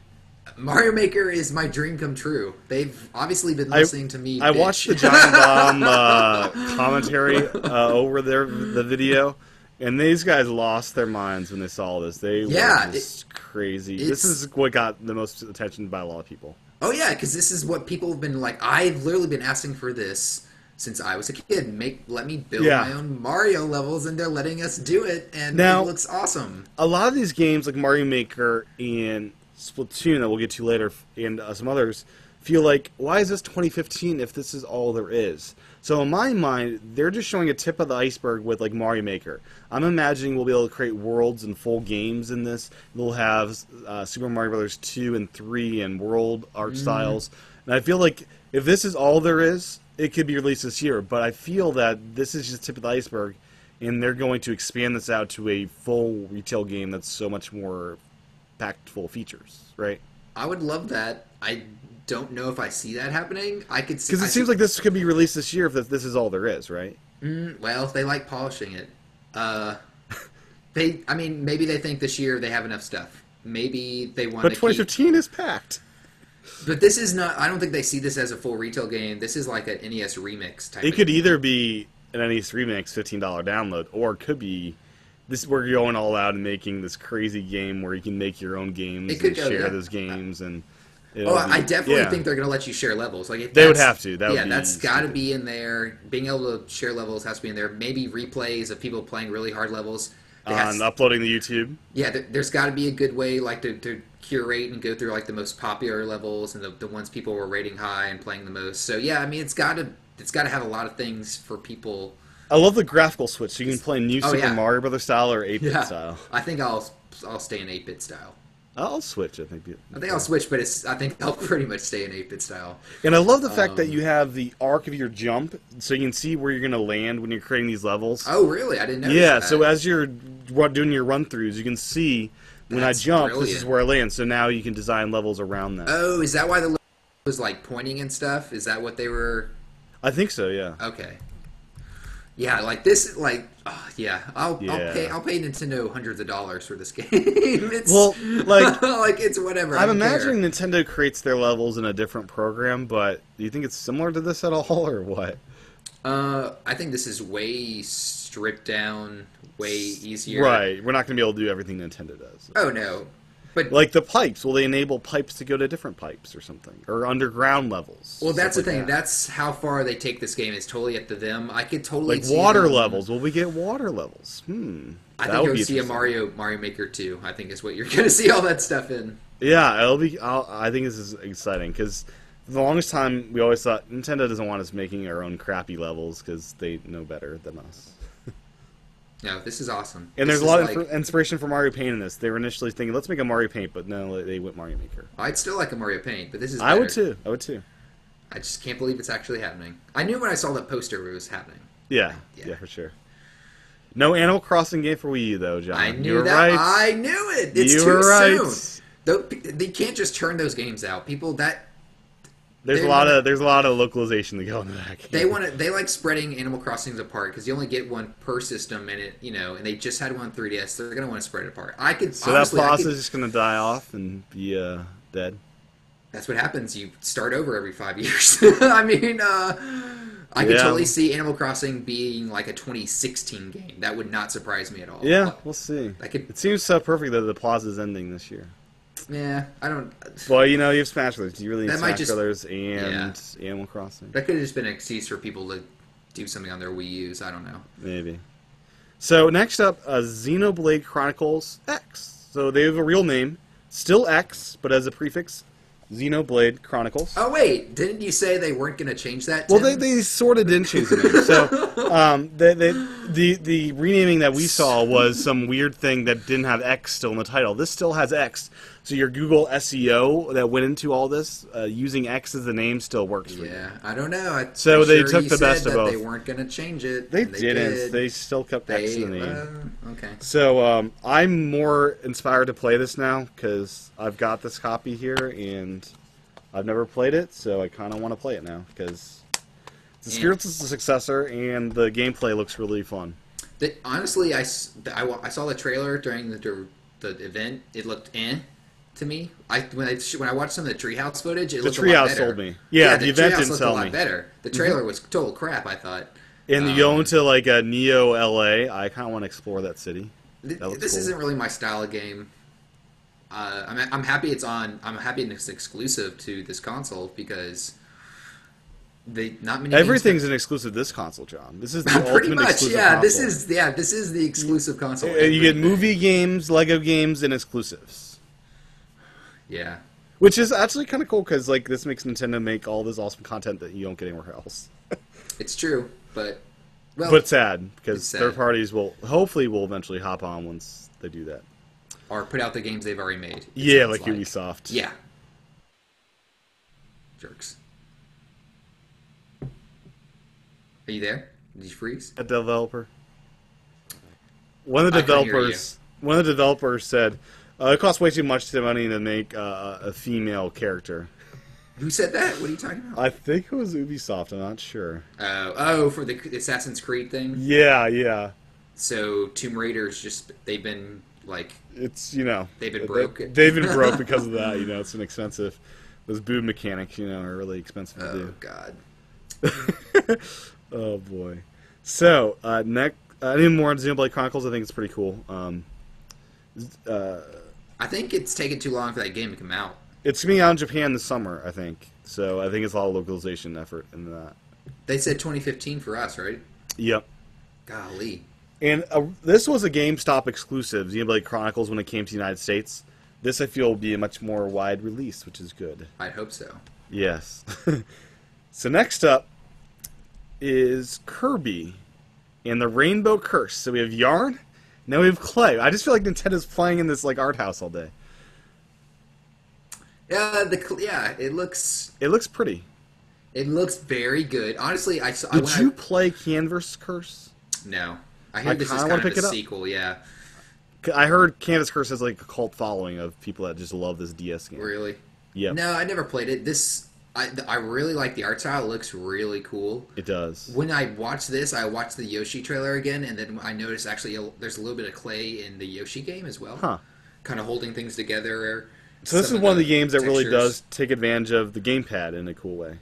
Mario Maker is my dream come true. They've obviously been I- listening to me. I bitch. watched the Giant Bomb uh, commentary uh, over their the video, and these guys lost their minds when they saw this. They Yeah, were just crazy. This is what got the most attention by a lot of people. Oh yeah, because this is what people have been like. I've literally been asking for this since I was a kid. Make let me build Yeah. my own Mario levels, and they're letting us do it, and Now- it looks awesome. A lot of these games, like Mario Maker and Splatoon, that we'll get to later, and uh, some others, feel like why is this 2015 if this is all there is? So in my mind, they're just showing a tip of the iceberg with like Mario Maker. I'm imagining we'll be able to create worlds and full games in this. We'll have uh, Super Mario Brothers 2 and 3 and world art styles. And I feel like if this is all there is, it could be released this year. But I feel that this is just the tip of the iceberg, and they're going to expand this out to a full retail game that's so much more packed full of features, right? I would love that. I don't know if I see that happening. I could see Because I it seems see- like this could be released this year if this- is all there is, right? Mm, well, if they like polishing it. Uh, they, I mean, maybe they think this year they have enough stuff. Maybe they want But to keep. 2015 is packed. But this is not. I don't think they see this as a full retail game. This is like an NES remix type. It could game. either be an NES Remix $15 download, or it could be this we're going all out and making this crazy game where you can make your own games It could and go, share yeah. those games and. Oh, it'll I definitely yeah. think they're going to let you share levels. Like if They would have to. That yeah, be that's got to be in there. Being able to share levels has to be in there. Maybe replays of people playing really hard levels. On uploading to YouTube. yeah, there, there's got to be a good way, like to, to curate and go through like the most popular levels and the, the ones people were rating high and playing the most. So yeah, I mean, it's got to it's got to have a lot of things for people. I love the graphical switch. So you can play New Oh, Super yeah. Mario Brothers style or 8 bit Yeah, style. I think I'll I'll stay in eight bit style. I'll switch. I think. I think I'll switch, but it's I think I'll pretty much stay in eight bit style. And I love the fact that Um, you have the arc of your jump, so you can see where you're going to land when you're creating these levels. Oh really? I didn't know. yeah. that. So as you're doing your run throughs, you can see when That's I jump, this is where I land. So now you can design levels around that. Oh, is that why the was like pointing and stuff? Is that what they were? I think so. Yeah. Okay. Yeah, like this, like, oh, yeah, I'll, I'll pay, I'll pay Nintendo hundreds of dollars for this game. it's, Well, like- like it's whatever. I'm don't care. imagining Nintendo creates their levels in a different program, but do you think it's similar to this at all, or what? Uh, I think this is way stripped down, way easier. Right. We're not going to be able to do everything Nintendo does. Oh no, but Like the pipes, will they enable pipes to go to different pipes or something, or underground levels? well, that's the like thing. that. That's how far they take this game It's totally up to them. I could totally like see water them- levels. Will we get water levels? Hmm. I That think you'll see a. Mario Mario Maker 2. I think is what you're going to see all that stuff in. Yeah, it'll be. I'll, I think this is exciting because the longest time, we always thought Nintendo doesn't want us making our own crappy levels because they know better than us. No, this is awesome. And This there's a lot is of like- inspiration for Mario Paint in this. They were initially thinking, let's make a Mario Paint, but no, they went Mario Maker. I'd still like a Mario Paint, but this is. I would too. I would too. I just can't believe it's actually happening. I knew when I saw that poster it was happening. Yeah, Yeah. yeah, for sure. No Animal Crossing game for Wii U though, John. I knew that. right. I knew it. It's you too right. soon. They can't just turn those games out. People that There's a lot wanna- of there's a lot of localization to go into that game. they want to. They like spreading Animal Crossings apart because you only get one per system, and it you know, and they just had one on 3DS. They're gonna want to spread it apart. I could so honestly, that could- is just gonna die off and be uh, dead. That's what happens. You start over every five years. I mean, uh, I could Yeah. totally see Animal Crossing being like a 2016 game. That would not surprise me at all. Yeah, we'll see. I could. It seems so perfect that the plaza's ending this year. Yeah, I don't. Well, you know, you have Smash Brothers. You really need That might Smash just- Brothers and Animal Crossing. That could have just been an excuse for people to do something on their Wii U's. I don't know. Maybe. So next up, uh, Xenoblade Chronicles X. So they have a real name, still X, but as a prefix, Xenoblade Chronicles. Oh wait, didn't you say they weren't going to change that? Well, they, they sort of didn't change the name. So um, the, the the the renaming that we saw was some weird thing that didn't have X still in the title. This still has X. So your Google SEO that went into all this uh, using X as the name still works for you. Yeah, I don't know. I, So I'm they sure took the best of both. They weren't going to change it. They, and didn't. did. They still kept X in the name. uh, okay. So um, I'm more inspired to play this now because I've got this copy here and I've never played it, so I kind of want to play it now because the Yeah. spiritual successor and the gameplay looks really fun. The, honestly, I, I I saw the trailer during the the event. It looked eh to me. I when I when I watched some of the treehouse footage, it The looked a lot Treehouse better. sold me. Yeah, the event Treehouse didn't looked sell a lot me. better. The trailer was total crap. I thought. And you Um, go into like a Neo LA. I kind of want to explore that city. That looks this cool. isn't really my style of game. Uh, I'm, I'm happy it's on. I'm happy it's exclusive to this console because they not many. Everything's an exclusive to this console, John. This is the Pretty ultimate much, exclusive yeah. This is yeah. This is the exclusive console. You get movie games, Lego games, and exclusives. Yeah, Which is actually kind of cool because like this makes Nintendo make all this awesome content that you don't get anywhere else. it's true, but well, but sad because sad. third parties will hopefully will eventually hop on once they do that. Or put out the games they've already made. Yeah, sounds like, Ubisoft. Yeah, jerks. Are you there? Did you freeze? A developer. One of the I couldn't hear developers. One of the developers said, uh, "It costs way too much money to make uh, a female character." Who said that? What are you talking about? I think it was Ubisoft. I'm not sure. Oh, oh, for the Assassin's Creed thing. Yeah, yeah. So Tomb Raider's just they've been like It's you know They've been they- broke. They've been broke because of that. You know, it's an expensive. Those boob mechanics, you know, are really expensive to do. oh god. Oh boy. So uh, next, uh, any more on Xenoblade Chronicles? I think it's pretty cool. Um, uh, I think it's taken too long for that game to come out. it's gonna be out in Japan this summer, I think. So I think it's a lot of localization effort in that. They said 2015 for us, right? Yep. Golly. And uh, this was a GameStop exclusive, Xenoblade Chronicles, when it came to the United States. This I feel will be a much more wide release, which is good. I'd hope so. Yes. so next up is Kirby and the Rainbow Curse. So we have Yarn, now we have Clay. I just feel like Nintendo's playing in this like art house all day. Yeah, the yeah, it looks It looks pretty. it looks very good. Honestly, I saw. Did when you I, play Canvas Curse? no, I I this is wanna of a sequel. Yeah, I heard Canvas Curse has like a cult following of people that just love this DS game. really. Yeah. No, I never played it. This I I really like the art style. It looks really cool. it does. When I watched this, I watched the Yoshi trailer again, and then I noticed actually a, there's a little bit of clay in the Yoshi game as well. Huh. Kind of holding things together. So this is one of the the games that really does take advantage of the gamepad in a cool way.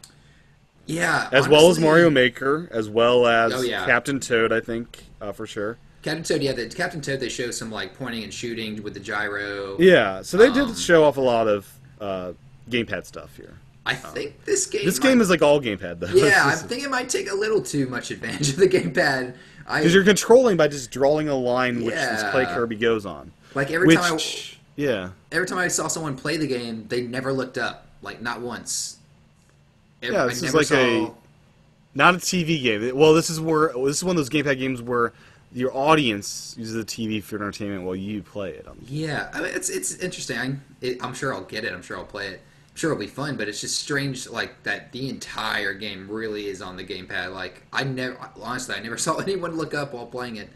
Yeah, As well as Mario Maker, as well as Oh, yeah. Captain Toad, I think, uh, for sure. Captain Toad. Yeah, the Captain Toad. They show some like pointing and shooting with the gyro. Yeah, so they Um, did show off a lot of uh, gamepad stuff here. I think this game. This might- game is like all gamepad though. Yeah, I think it might take a little too much advantage of the gamepad. Because you're controlling by just drawing a line which this Yeah. Kirby goes on. like every Which, time I, yeah, every time I saw someone play the game, they never looked up, like not once. Yeah, I this is like a- Not a TV game. Well, this is where this is one of those gamepad games where your audience uses the TV for entertainment while you play it. Yeah, I mean, it's it's interesting. I, it, I'm sure I'll get it. I'm sure I'll play it. I'm sure it'll be fun. But it's just strange, like that the entire game really is on the gamepad. Like I never, honestly, I never saw anyone look up while playing it.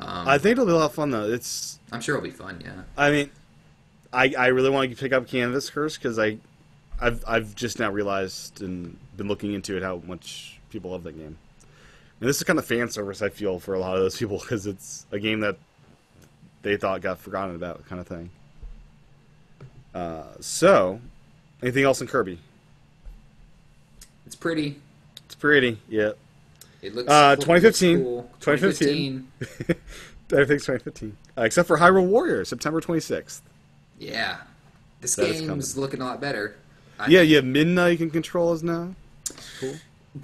Um, I think it'll be a lot of fun though. It's I'm sure it'll be fun. Yeah. I mean, I I really want to pick up Canvas Curse because I, I've I've just now realized and been looking into it how much people love that game. And this is kind of fan service I feel for a lot of those people because it's a game that they thought got forgotten about kind of thing. Uh, so, anything else in Kirby? It's pretty. It's pretty. Yeah. It looks. Uh, looks 2015. Cool. 2015. Everything's 2015, uh, except for Hyrule Warrior, September 26th. Yeah. This That is game's looking a lot better. I Yeah, you have Midna you can control us now. Cool.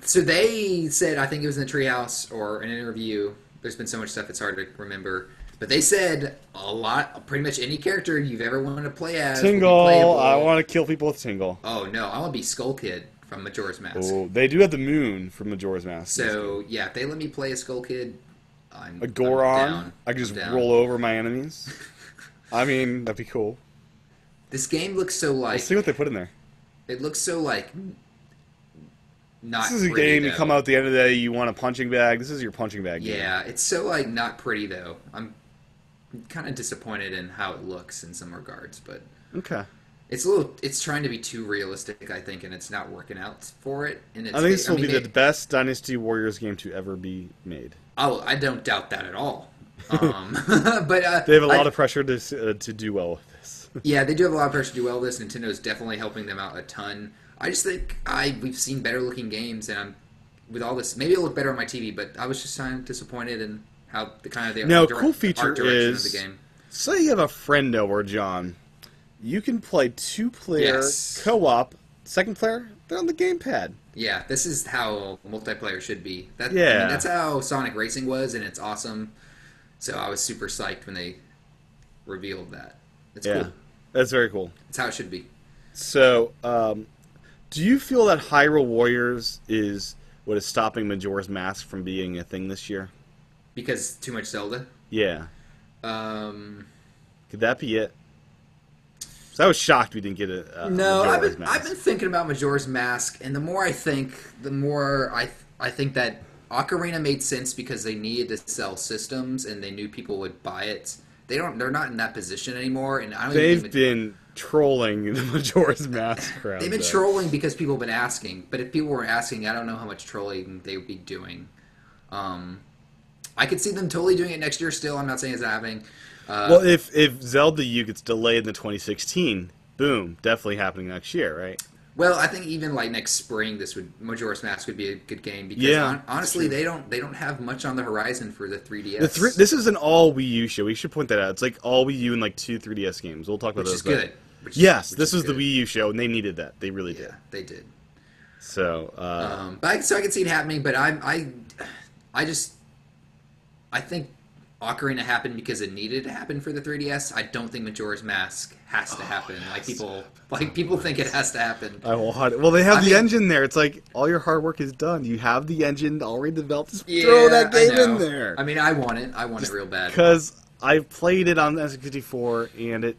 So they said, I think it was in the treehouse or an interview. There's been so much stuff it's hard to remember. But they said a lot, pretty much any character you've ever wanted to play as. Tingle. I want to kill people with Tingle. Oh no, I want to be Skull Kid from Majora's Mask. Oh, they do have the moon from Majora's Mask. So yeah, if they let me play a Skull Kid, I'm a I'm Goron, down. I can just roll over my enemies. I mean, that'd be cool. This game looks so like Let's see what they put in there. It looks so like not. This is a pretty, game you come out at the end of the day, you want a punching bag. This is your punching bag. game. Yeah, it's so like not pretty though. I'm kind of disappointed in how it looks in some regards, but Okay. it's a little. It's trying to be too realistic, I think, and it's not working out for it. And it's, I think this will mean, be the best Dynasty Warriors game to ever be made. Oh, I don't doubt that at all. Um, but uh, They have a lot I- of pressure to uh, to do well with. Yeah, they do have a lot of pressure to do well this. Nintendo's definitely helping them out a ton. I just think I we've seen better looking games, and I'm with all this. Maybe it'll look better on my TV, but I was just kind of disappointed in how the kind of the Now, direct- cool feature art direction is- of the game. Say you have a friend over, John. You can play two player Yes. co op. Second player, they're on the gamepad. Yeah, this is how multiplayer should be. That, I Yeah. mean, that's how Sonic Racing was, and it's awesome. So I was super psyched when they revealed that. It's yeah, cool. That's very cool. That's how it should be. So, um, do you feel that Hyrule Warriors is what is stopping Majora's Mask from being a thing this year? Because too much Zelda. Yeah, Um, could that be it? 'Cause I was shocked we didn't get a, a No, I've been, Mask. I've been thinking about Majora's Mask, and the more I think, the more I I think that Ocarina made sense because they needed to sell systems, and they knew people would buy it. They don't. They're not in that position anymore, and I don't. They've even been trolling the Majora's Mask crowd. they've been though. trolling because people have been asking. But if people were asking, I don't know how much trolling they would be doing. Um, I could see them totally doing it next year. Still, I'm not saying it's happening. Uh, Well, if if Zelda U gets delayed in the 2016, boom, definitely happening next year, right? Well, I think even like next spring, this would Majora's Mask would be a good game because Yeah, hon- honestly, they don't they don't have much on the horizon for the 3DS. The three, this is an all Wii U show. We should point that out. It's like all Wii U and like two 3DS games. We'll talk about which those. is good. Which, Yes, which this is was the. Wii U show, and they needed that. They really Yeah, did. they did. So, uh, Um, but I, so I can see it happening, but I I I just I think Ocarina happened because it needed to happen for the 3DS. I don't think Majora's Mask has Oh, to happen. like people like people think it has to happen. I will. hard- Well, they have I the mean- engine there. It's like all your hard work is done. You have the engine already developed. Just Yeah, throw that game in there. I mean, I want it. I want it real bad. Because I played it on N64, and it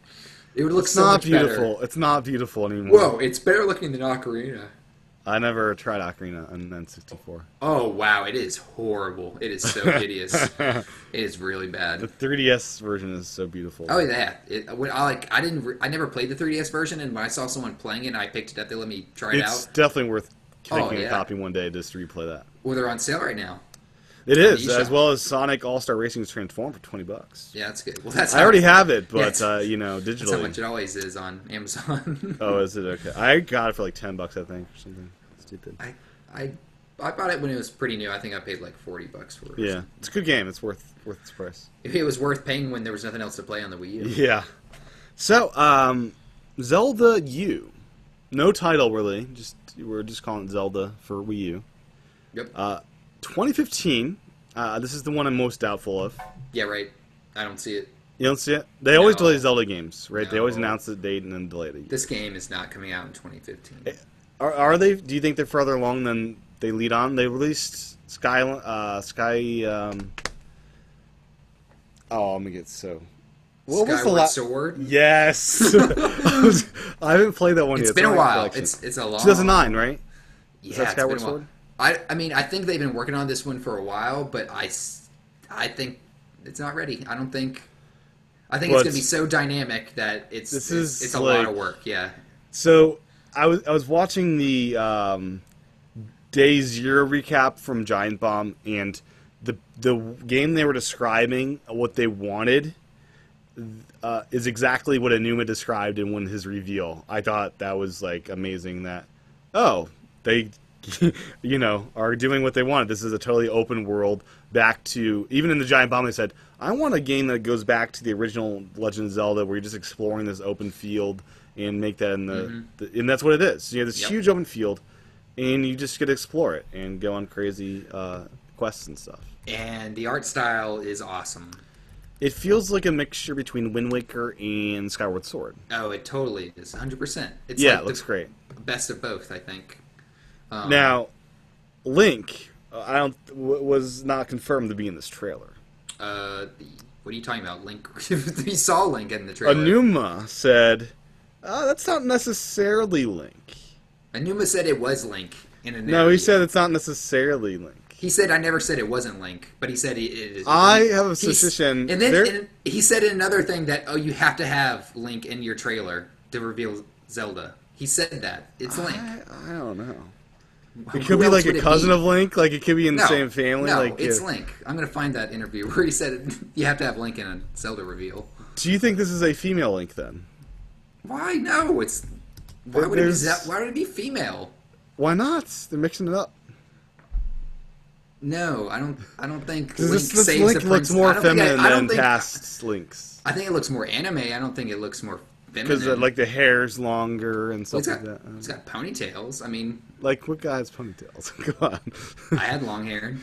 It would look it's so not much beautiful. better. It's not beautiful anymore. Whoa, it's better looking than Ocarina. I never tried Ocarina on N64. Oh wow, it is horrible. It is so hideous. it is really bad. The 3DS version is so beautiful. Oh yeah, it, when I like I didn't re- I never played the 3DS version, and when I saw someone playing it, and I picked it up. They let me try it out. it's out. definitely worth Oh, yeah. a copy one day just to replay that. Well, they're on sale right now. It is, as well as Sonic All Star Racing's transformed for twenty bucks. Yeah, that's good. Well, that's I already have it, but Yes. uh, you know, That's how much it always is on Amazon. Oh, is it okay? I got it for like ten bucks, I think, or something stupid. I I I bought it when it was pretty new. I think I paid like forty bucks for it. Yeah, it's a good game. It's worth worth its price. If it was worth paying when there was nothing else to play on the Wii U. Yeah. So, um, Zelda U, no title really. Just we're just calling it Zelda for Wii U. Yep. Uh, 2015. Uh, this is the one I'm most doubtful of. Yeah, right. I don't see it. You don't see it? They always No. delay Zelda games, right? They always announce the date and then delay it. This game is not coming out in 2015. Are, are they? Do you think they're further along than they lead on? They released Sky. Uh, Sky. Um, oh, I'm gonna get so. What was the Skyward last? Sword. Yes. I, was- I haven't played that one It's yet. been a while. collection. It's it's a long. 2009, right? Yeah, that it's been a Skyward. Sword? I I mean I think they've been working on this one for a while, but I I think it's not ready. I don't think. I think Well, it's going to be so dynamic that it's This it's, is it's a lot of work. Yeah. So I was I was watching the um, day zero recap from Giant Bomb, and the the game they were describing, what they wanted, uh, is exactly what Aonuma described in when his reveal. I thought that was like amazing. That oh they. you know, are doing what they wanted. This is a totally open world. Back to even in the Giant Bomb, they said, "I want a game that goes back to the original Legend of Zelda, where you're just exploring this open field and make that in the, the and that's what it is. You have this Yep. huge open field, and you just get to explore it and go on crazy uh, quests and stuff. And the art style is awesome. It feels like a mixture between Wind Waker and Skyward Sword. Oh, it totally is. 100%. It's yeah, like it looks great. best of both, I think. Um, Now, Link, uh, I don't w- was not confirmed to be in this trailer. uh, the, what are you talking about? Link. we saw Link in the trailer. Aonuma said, uh, "That's not necessarily Link." Aonuma said it was Link in a No, he said it's not necessarily Link. He said I never said it wasn't Link, but he said it, is. I have a suspicion And then there- and he said another thing that oh, you have to have Link in your trailer to reveal Zelda. He said that it's Link. I, I don't know. It could be like a cousin of Link. Like it could be in the no, same family. No, like it's yeah. Link. I'm gonna find that interview where he said you have to have Link in a Zelda reveal. Do you think this is a female Link then? Why no? It's why would it be why would it be female? Why not? They're mixing it up. No, I don't. I don't think Link this, this saves Link the looks prince- more I don't think I- feminine I don't than think- past Links. I think it looks more anime. I don't think it looks more feminine. Because uh, like the hair's longer and stuff it's like got, that. it's got ponytails. I mean, Like what guy has ponytails? Come on. I had long hair.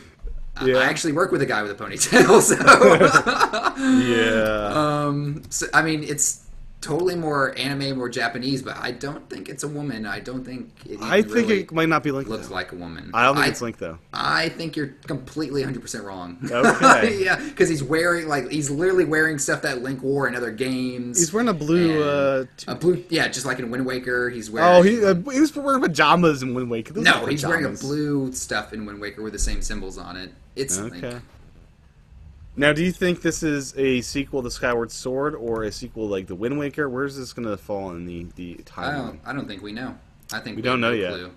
I- Yeah. I actually work with a guy with a ponytail, so yeah. um, so I mean, it's totally more anime, more Japanese, but I don't think it's a woman. I don't think it I think really it might not be Link. looks though. like a woman. I don't think I, it's Link though. I think you're completely 100% wrong. Okay. yeah, because he's wearing, like, he's literally wearing stuff that Link wore in other games. He's wearing a blue. Uh, And t- a blue, yeah, just like in Wind Waker, he's wearing. oh, he uh, he was wearing pajamas in Wind Waker. Those no, he's wearing a blue stuff in Wind Waker with the same symbols on it. It's Okay. Link. Now, do you think this is a sequel to Skyward Sword or a sequel like the Wind Waker? Where's this going to fall in the the I timeline? don't. I don't think we know. I think We have don't know no yet. Clue.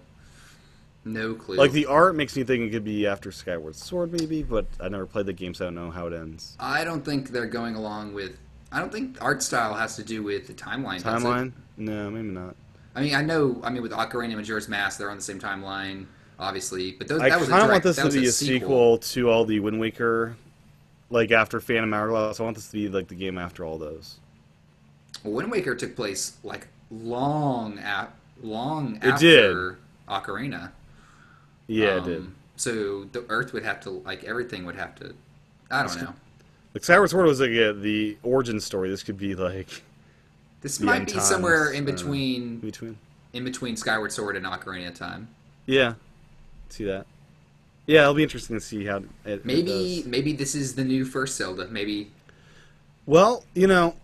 No clue. Like the art makes me think it could be after Skyward Sword, maybe, but I never played the game, so I don't know how it ends. I don't think they're going along with. I don't think art style has to do with the timeline. Timeline? No, maybe not. I mean, I know. I mean, with Ocarina and Majora's Mask, they're on the same timeline, obviously. But those, I that was kind of want this to be a sequel to all the Wind Waker, like after Phantom Hourglass. I want this to be like the game after all those. Well, Wind Waker took place like long at long It after Ocarina. Yeah, Um, it did. So the Earth would have to like everything would have to. I don't know. Like Skyward Sword was like a, the origin story. This could be like This might be times, somewhere in don't between between. in between Skyward Sword and Ocarina of Time. Yeah, see that. Yeah, it'll be interesting to see how it, it Maybe does. maybe this is the new first Zelda. Maybe Well, you know,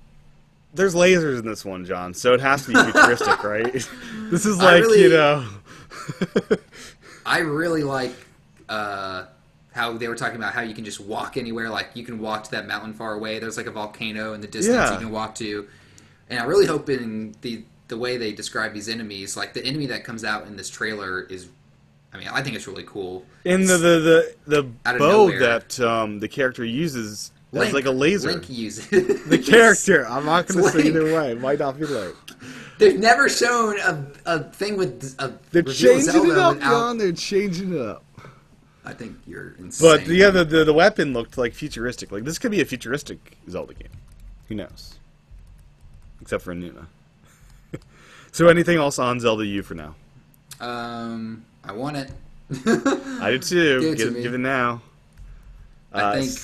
there's lasers in this one, John, so it has to be futuristic, right? This is like really- you know. I really like uh, how they were talking about how you can just walk anywhere. Like you can walk to that mountain far away. There's like a volcano in the distance Yeah. you can walk to. And I really hope in the the way they describe these enemies, like the enemy that comes out in this trailer is, I mean, I think it's really cool. And the the the, the bow that um, the character uses has like a laser. Link uses The character. I'm not going to say Link. either way. It might not be Link. They've never shown a, a thing with a They're changing it up, without- John. They're changing it up. I think you're insane. But yeah, the, the the weapon looked like futuristic. Like this could be a futuristic Zelda game. Who knows? Except for Nuna. so anything else on Zelda U for now? um, I want it. I do too. Give it Give, to give it now. I Uh, think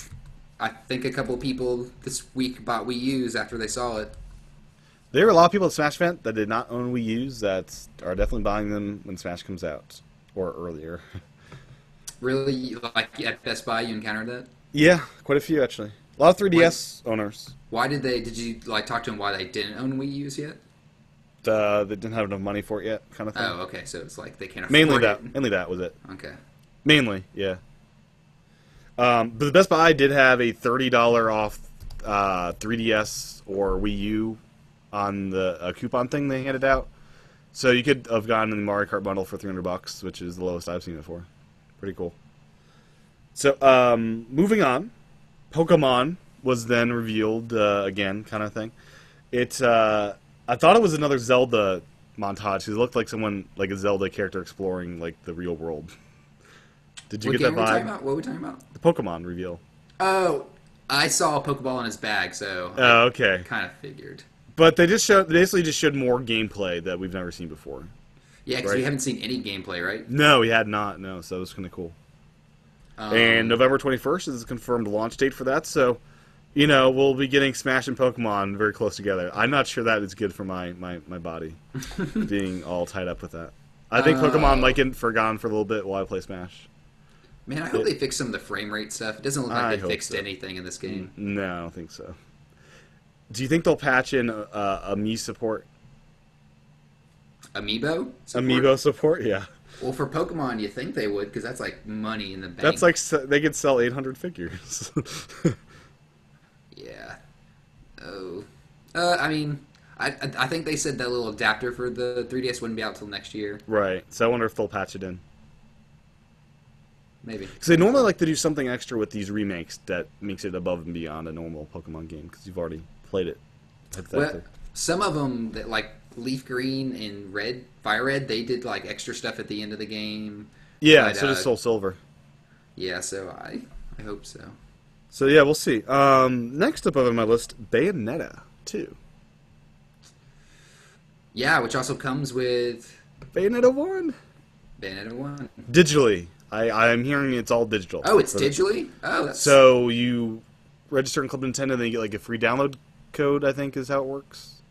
I think a couple people this week bought Wii U's after they saw it. There are a lot of people at Smash Event that did not own Wii U's that are definitely buying them when Smash comes out or earlier. Really, like at Best Buy, you encountered that? yeah, quite a few actually. A lot of 3DS owners. Why did they? Did you like talk to them why they didn't own Wii U's yet? Uh, they didn't have enough money for it yet, kind of thing. Oh, okay. So it's like they can't afford Mainly it. that. Mainly that was it. Okay. Mainly, yeah. Um, but the Best Buy did have a thirty dollar off uh, 3DS or Wii U on the uh, coupon thing they handed out. So you could have gotten in the Mario Kart bundle for three hundred bucks, which is the lowest I've seen it for. Pretty cool. So um, moving on, Pokemon was then revealed uh, again, kind of thing. It uh, I thought it was another Zelda montage it looked like someone like a Zelda character exploring like the real world. Did you what get that vibe? about? What were we talking about? The Pokemon reveal. Oh, I saw a Pokeball in his bag, so Oh, okay. I kind of figured. But they just showed they basically just showed more gameplay that we've never seen before. Yeah, because Right. we haven't seen any gameplay, right? No, we had not. No, so it was kind of cool. Um, and November 21st is the confirmed launch date for that. So, you know, we'll be getting Smash and Pokemon very close together. I'm not sure that is good for my my, my body being all tied up with that. I think Pokemon Oh. might get forgotten for a little bit while I play Smash. man, I hope it- they fix some of the frame rate stuff. It doesn't look like I they fixed so. anything in this game. No, I don't think so. Do you think they'll patch in uh, a Mii support? Amiibo? Support? Amiibo support? Yeah. Well, for Pokemon, you think they would, because that's like money in the bank. That's like they could sell 800 figures. Yeah. Oh. Uh, I mean, I, I think they said that little adapter for the 3DS wouldn't be out till next year. right. So I wonder if they'll patch it in. Maybe. Because they normally like to do something extra with these remakes that makes it above and beyond a normal Pokemon game because you've already played it. Well, some of them that like Leaf Green and Red, Fire Red, they did like extra stuff at the end of the game. yeah, but, so does uh, Soul Silver. Yeah, so I I hope so. So yeah, we'll see. Um, next up on my list, Bayonetta 2. Yeah, which also comes with Bayonetta 1? Bayonetta One. Digitally. I, I'm hearing it's all digital. Oh, it's digitally. Oh, that's So you register in Club Nintendo and then you get like a free download code, I think is how it works.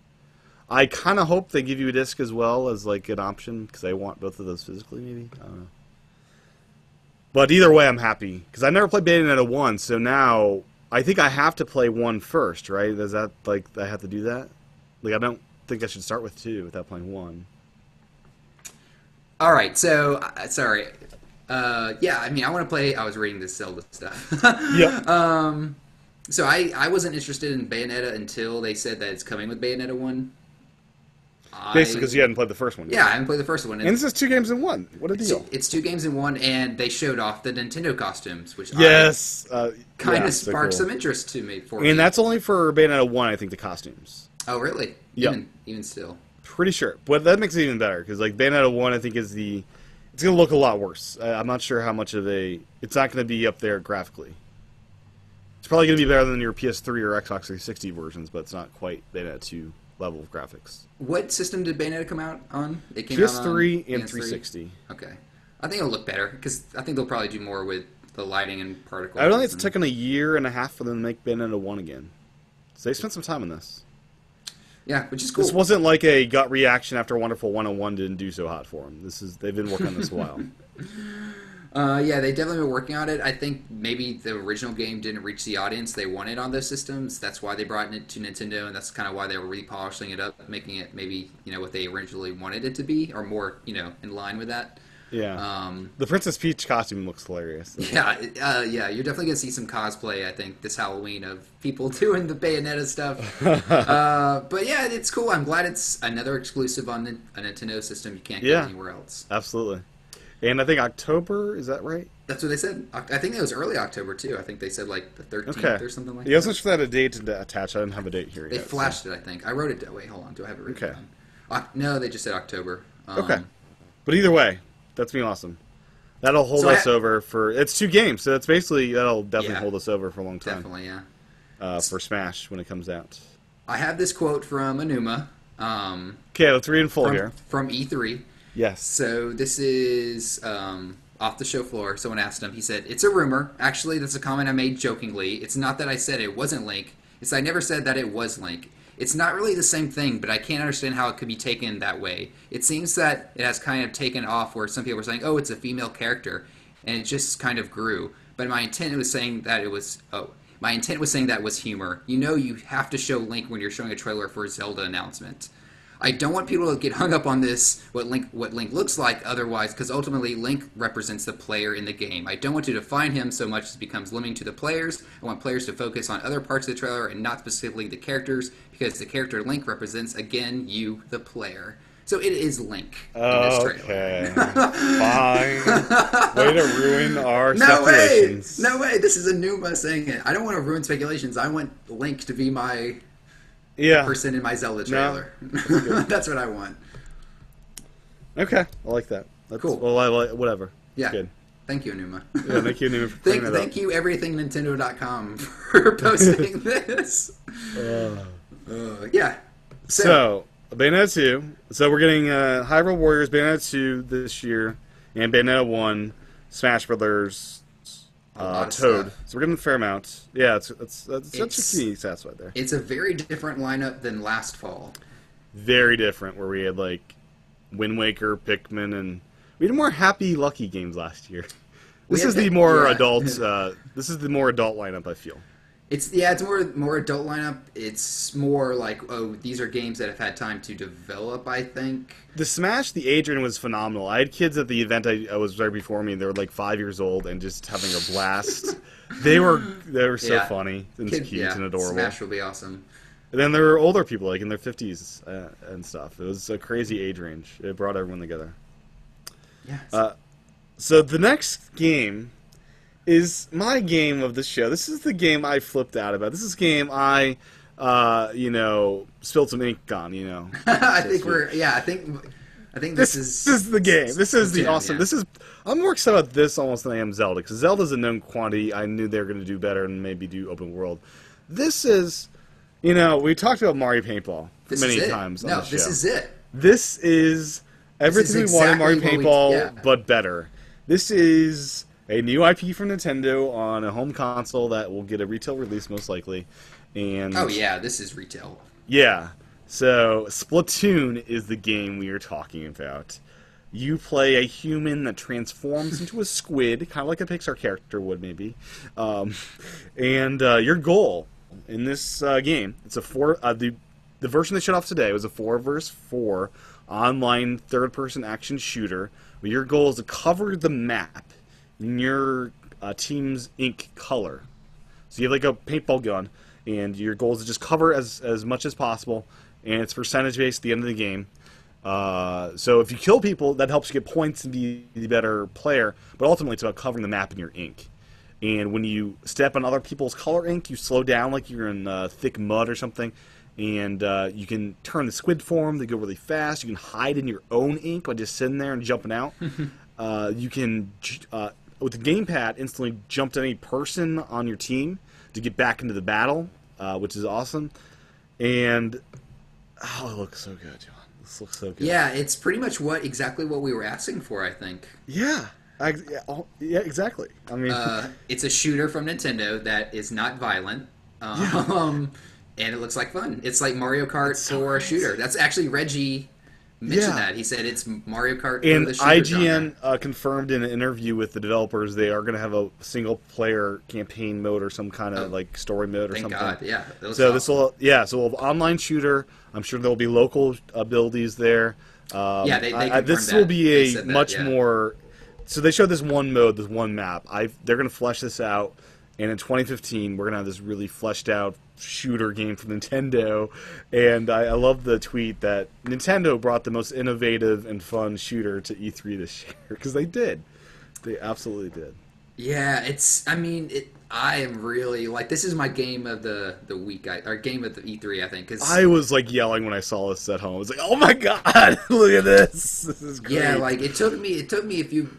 I kind of hope they give you a disc as well as like an option because I want both of those physically, maybe. I don't know. But either way, I'm happy because I never played Bayonetta 1, so now I think I have to play 1 first, right? Is that like I have to do that? Like, I don't think I should start with 2 without playing 1. All right, so uh, sorry. Uh, yeah, I mean, I want to play. I was reading this Zelda stuff. Yeah. Um, so I I wasn't interested in Bayonetta until they said that it's coming with Bayonetta one. Basically, because you hadn't played the first one. yet. yeah, I haven't played the first one. And this is two games in one. What a it's, deal. it's two games in one, and they showed off the Nintendo costumes, which Yes. Uh, kind of yeah, so sparked cool. some interest to me. For And me. that's only for Bayonetta 1, I think, the costumes. oh really? Yeah. Even even still. Pretty sure. But that makes it even better, because, like, Bayonetta 1, I think, is the... It's going to look a lot worse. I, I'm not sure how much of a... It's not going to be up there graphically. It's probably going to be better than your PS3 or Xbox 360 versions, but it's not quite Bayonetta 2 level of graphics. What system did Bayonetta come out on? It came out on PS3 and PS3? 360. Okay, I think it'll look better because I think they'll probably do more with the lighting and particles. I don't think it's taken a year and a half for them to make Bayonetta 1 again. So they spent some time on this. Yeah, which is cool. This wasn't like a gut reaction after Wonderful 101 didn't do so hot for them. This is they've been working on this a while. Uh, yeah, they definitely were working on it. I think maybe the original game didn't reach the audience they wanted on those systems. That's why they brought it to Nintendo, and that's kind of why they were repolishing it up, making it maybe you know what they originally wanted it to be, or more you know in line with that. Yeah. Um, the Princess Peach costume looks hilarious. yeah, uh, yeah, you're definitely gonna see some cosplay. I think this Halloween of people doing the Bayonetta stuff. uh, but yeah, it's cool. I'm glad it's another exclusive on a Nintendo system you can't get Yeah. anywhere else. Absolutely. And I think October, is that right? That's what they said. I think it was early October too. I think they said like the 13th Okay. or something like Yeah, I was that. not sure if that a date to attach. I didn't have a date here They yet. so- flashed it. I think I wrote it. down. Wait, hold on. Do I have it written Okay. down? No, they just said October. Um, Okay. But either way, that's been awesome. That'll hold So us ha- over for. It's two games, so that's basically that'll definitely Yeah. hold us over for a long time Definitely, yeah. uh, for Smash when it comes out. I have this quote from Aonuma um, Okay, let's read in full from, here. from E3. Yes. So this is um, off the show floor. Someone asked him. He said, "It's a rumor. Actually, that's a comment I made jokingly. It's not that I said it wasn't Link. It's I never said that it was Link. It's not really the same thing, but I can't understand how it could be taken that way. It seems that it has kind of taken off where some people were saying, "Oh, it's a female character," and it just kind of grew. But my intent was saying that it was oh, my intent was saying that was humor. You know, you have to show Link when you're showing a trailer for a Zelda announcement. I don't want people to get hung up on this what Link what Link looks like otherwise because ultimately Link represents the player in the game. I don't want to define him so much as it becomes limiting to the players. I want players to focus on other parts of the trailer and not specifically the characters because the character Link represents again you the player. So it is Link in this trailer. Okay. Fine. Way to ruin our No way! speculations. No way! This is Aonuma saying it. I don't want to ruin speculations. I want Link to be my Yeah. person in my Zelda No, trailer. That's what I want. Okay. I like that. That's, Cool. Well, I like whatever. Yeah. Good. Thank you, Numa. Yeah, thank you, for thank, that thank you, everythingnintendo.com, for posting this. up. Uh, yeah. So, So, Bayonetta 2. So we're getting uh, Hyrule Warriors Bayonetta 2 this year, and Bayonetta 1, Smash Brothers, uh, Toad. stuff. So we're getting a fair amount. Yeah, it's it's, it's, It's- such a key satisfied there. it's a very different lineup than last fall. Very different, where we had like Wind Waker, Pikmin, and we had more happy, lucky games last year. This is the Pik- more yeah. adult. Uh, this is the more adult lineup. I feel. It's yeah, it's more more adult lineup. It's more like oh, these are games that have had time to develop. I think. The Smash, the Adrian was phenomenal. I had kids at the event I, I was right before me. And they were like five years old and just having a blast. they were they were so Yeah. funny and Kid- cute yeah, and adorable. Smash will be awesome. And then there were older people like in their fifties uh, and stuff. It was a crazy age range. It brought everyone together. Yeah. Uh, So the next game is my game of the show. This is the game I flipped out about. This is the game I, uh, you know, spilled some ink on. You know, I think we're yeah. I think I think this, this, is this is the game. This is the Yeah, awesome. yeah. This is. I'm more excited about this almost than I am Zelda because Zelda's a known quantity. I knew they were going to do better and maybe do open world. This is, you know, we talked about Mario Paintball This many times on No, the show. this is it. This is everything is we wanted in Mario Paintball, we- yeah. but better. This is a new IP from Nintendo on a home console that will get a retail release most likely. And Oh yeah, this is retail. yeah. So Splatoon is the game we are talking about. You play a human that transforms into a squid, kind of like a Pixar character would, maybe. Um, and uh, your goal in this uh, game, it's a four. Uh, the the version they shut off today was a four versus four online third person action shooter. Where your goal is to cover the map in your uh, team's ink color. So you have like a paintball gun, and your goal is to just cover as as much as possible, and it's percentage based at the end of the game. Uh, so if you kill people, that helps you get points and be the better player. But ultimately, it's about covering the map in your ink. And when you step on other people's color ink, you slow down like you're in uh, thick mud or something. And uh, you can turn the squid form. They go really fast. You can hide in your own ink by just sitting there and jumping out. uh, you can, uh, with the gamepad, instantly jump to any person on your team to get back into the battle, uh, which is awesome. And oh, it looks so good, John. This looks so good. Yeah, it's pretty much what exactly what we were asking for. I think. Yeah. I, yeah, exactly. I mean, Uh, it's a shooter from Nintendo that is not violent. Um, and it looks like fun. It's like Mario Kart so for a shooter. That's actually Reggie mentioned Yeah. that. He said it's Mario Kart and IGN uh, confirmed in an interview with the developers they are going to have a single player campaign mode or some kind of Oh. like story mode or Thank something. God. Yeah. that So this will, yeah, so we'll have online shooter. I'm sure there'll be local abilities there. Um, Yeah, they- they I- this confirmed will be a said that, much yeah. more. So they showed this one mode, this one map. I they're going to flesh this out, and in 2015 we're going to have this really fleshed out shooter game from Nintendo. And I, I love the tweet that Nintendo brought the most innovative and fun shooter to E3 this year because they did. They absolutely did. Yeah, it's. I mean, it. I am really like this is my game of the the week. I, or game of the E3. I think because I was like yelling when I saw this at home. I was like, "Oh my god, look at this! This is great." yeah, like it took me. It took me a few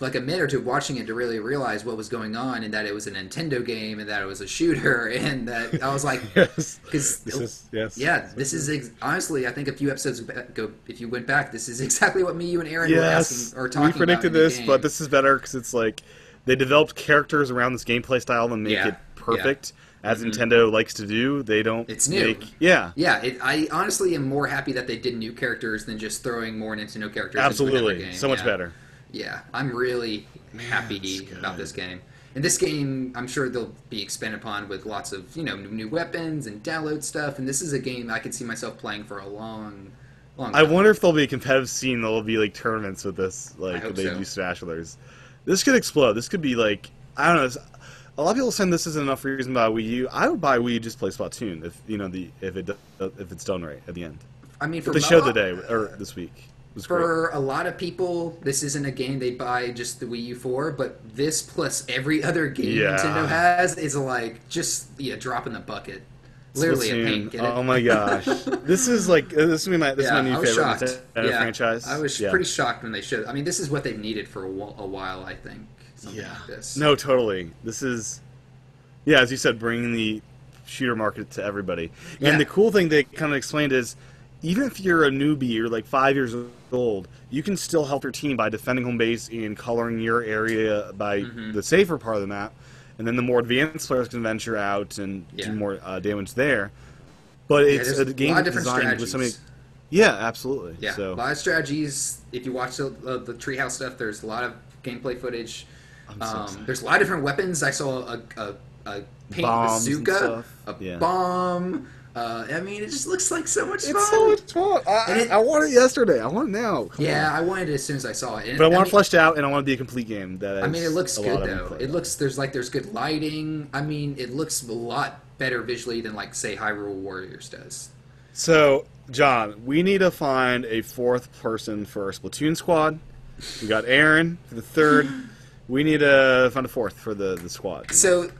like a minute or two watching it to really realize what was going on and that it was a Nintendo game and that it was a shooter and that I was like, yes, because this is yes, yeah, this is ex- honestly. I think a few episodes ago if you went back, this is exactly what me, you, and Aaron were asking or talking we predicted this, but this is better because it's like they developed characters around this gameplay style and make Yeah, it perfect. as Nintendo likes to do. They don't. Mm-hmm. It's new. Make, yeah, Yeah, it, I honestly am more happy that they did new characters than just throwing more Nintendo characters. Absolutely, so much Yeah. better. Yeah, I'm really happy about this game. And this game, I'm sure they'll be expanded upon with lots of you know new weapons and download stuff. And this is a game I could see myself playing for a long, long. I time. wonder if there'll be a competitive scene. There'll be like tournaments with this, like they so. do Smash Brothers. This could explode. This could be like I don't know. A lot of people saying this isn't enough reason to buy Wii U. I would buy Wii U just to play Splatoon if you know the if it if it's done right at the end. I mean, for But they showed today or this week. Was great. For a lot of people, this isn't a game they buy just the Wii U for, but this plus every other game Yeah. Nintendo has is like just yeah, drop in the bucket. Literally a Splatoon. pain. Get it? Oh my gosh, this is like uh, this is my this yeah, is my I new was favorite shocked. Nintendo yeah, franchise. I was Yeah. pretty shocked when they showed. I mean, this is what they've needed for a, a while. I think. Something Yeah. like this. No, totally. This is, yeah, as you said, bringing the shooter market to everybody. And the cool thing they kind of explained is, even if you're a newbie, you're like five years old, you can still help your team by defending home base and coloring your area by Mm-hmm. the safer part of the map. And then the more advanced players can venture out and Yeah. do more uh, damage there. But Yeah, it's a game different designed with so many. Yeah, absolutely. Yeah, So a lot of strategies. If you watch the, uh, the Treehouse stuff, there's a lot of gameplay footage. So Um, there's a lot of different weapons. I saw a, a, a paint Bombs bazooka, a Yeah. bomb. Uh, I mean, it just looks like so much fun. it's so much fun. I, it- I, I want it yesterday. I want it now. Come yeah, on. I wanted it as soon as I saw it. And, But I want mean, it fleshed out, and I want it to be a complete game. That I mean, it looks good though. input. It looks there's like there's good lighting. I mean, it looks a lot better visually than like say Hyrule Warriors does. So, John, we need to find a fourth person for our Splatoon squad. We got Aaron for the third. We need to find a fourth for the, the squad. So,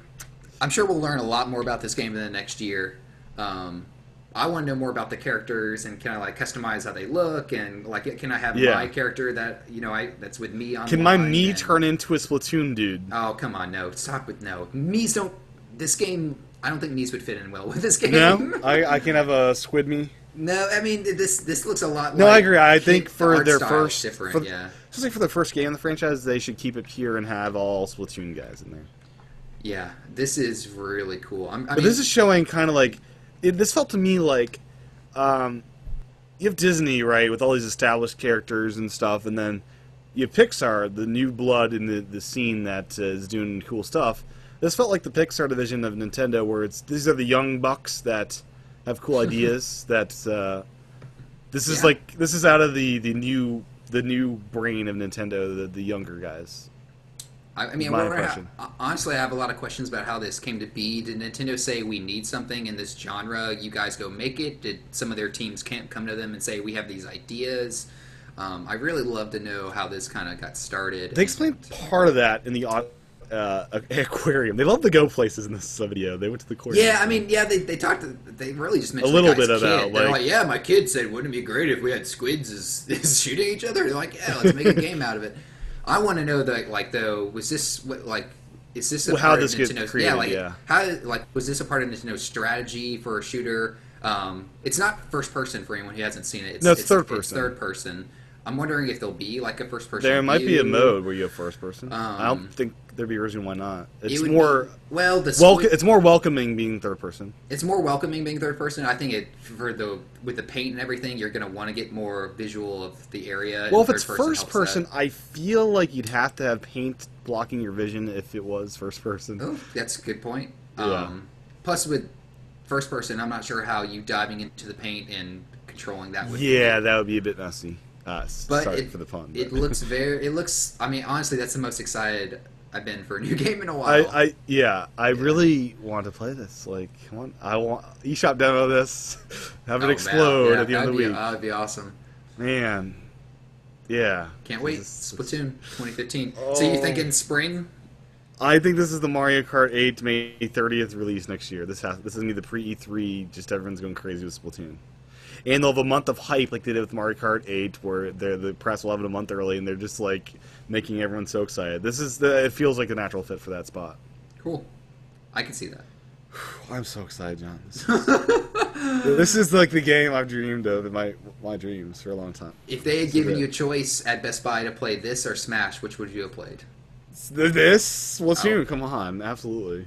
I'm sure we'll learn a lot more about this game in the next year. Um, I want to know more about the characters and can I like customize how they look and like can I have Yeah. my character that you know I that's with Mii on Can my me turn into a Splatoon dude? Oh come on, no! Stop with no. Mii's don't. This game, I don't think Mii's would fit in well with this game. No, I, I can have a squid Mii. No, I mean this. This looks a lot. No, like I agree. I think for art their first, different. for, yeah, just like for the first game in the franchise, they should keep it pure and have all Splatoon guys in there. yeah. This is really cool. I'm, I But mean, this is showing kind of like it, this felt to me like um, you have Disney right with all these established characters and stuff, and then you have Pixar, the new blood in the the scene that uh, is doing cool stuff. This felt like the Pixar division of Nintendo, where it's these are the young bucks that have cool ideas. that uh, this is Yeah. like this is out of the the new the new brain of Nintendo, the the younger guys. I, I mean, my we're gonna impression. ha- honestly, I have a lot of questions about how this came to be. Did Nintendo say we need something in this genre? You guys go make it. Did some of their teams can't come to them and say we have these ideas? Um, I really love to know how this kind of got started. They explained part of that in the uh, aquarium. They love to go places in this video. They went to the aquarium. Yeah, I mean, yeah, they, they talked. They really just mentioned little the guy's bit about. Like- like, yeah, my kid said, wouldn't it be great if we had squids as, as shooting each other? They're like, yeah, let's make a game out of it. I want to know that, like, though, was this what like? Is this a Well, how part this of Nintendo's created, yeah, like yeah. how like was this a part of Nintendo's strategy for a shooter? Um, it's not first person for anyone who hasn't seen it. It's, No, it's third person. third person. I'm wondering if there'll be like a first person. There might be a mode where you have first person. I Um, don't think there'd be a reason why not. It's would more be- well, the It's more welcoming being third person. it's more welcoming being third person. I think it for the with the paint and everything, you're gonna want to get more visual of the area. Well, if it's person first person, that. I feel like you'd have to have paint blocking your vision if it was first person. oh, that's a good point. Yeah. Um, plus, with first person, I'm not sure how you diving into the paint and controlling that would. Yeah, that would be a bit messy. Uh, but sorry it, for the pun. It looks very. It looks. I mean, honestly, that's the most excited I've been for a new game in a while. I, I yeah, I really want to play this. Like, come on, I want eShop demo this, have Oh, it man. explode Yeah, at the end of the that'd be- week. Oh, that'd be awesome. Man, yeah, Can't wait. Is- Splatoon 2015. So you Oh. thinking spring? I think this is the Mario Kart 8 May 30th release next year. This has this is gonna be the pre E3. Just everyone's going crazy with Splatoon, and they'll have a month of hype like they did with Mario Kart 8, where they're, the press will have it a month early, and they're just like making everyone so excited. This is the it feels like the natural fit for that spot. Cool. I can see that. I'm so excited, John. This is, this is like the game I've dreamed of in my my dreams for a long time. If they had This given it. you a choice at Best Buy to play this or Smash, which would you have played? This Splatoon, Oh. come on, absolutely.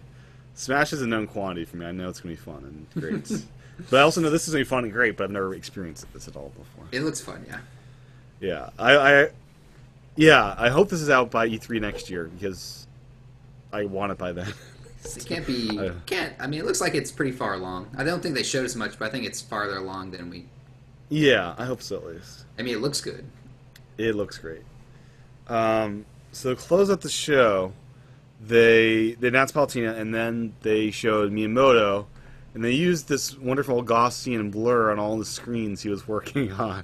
Smash is a known quantity for me. I know it's gonna be fun and great. but I also know this is gonna be fun and great. But I've never experienced this at all before. It looks fun, yeah. Yeah, I, I, yeah, I hope this is out by E3 next year because I want it by then. It can't be. I- Can't. I mean, it looks like it's pretty far along. I don't think they showed as much, but I think it's farther along than we. yeah, I hope so at least. I mean, it looks good. It looks great. Um, so to close out the show, they they announced Palutena, and then they showed Miyamoto, and they used this wonderful Gaussian blur on all the screens he was working on.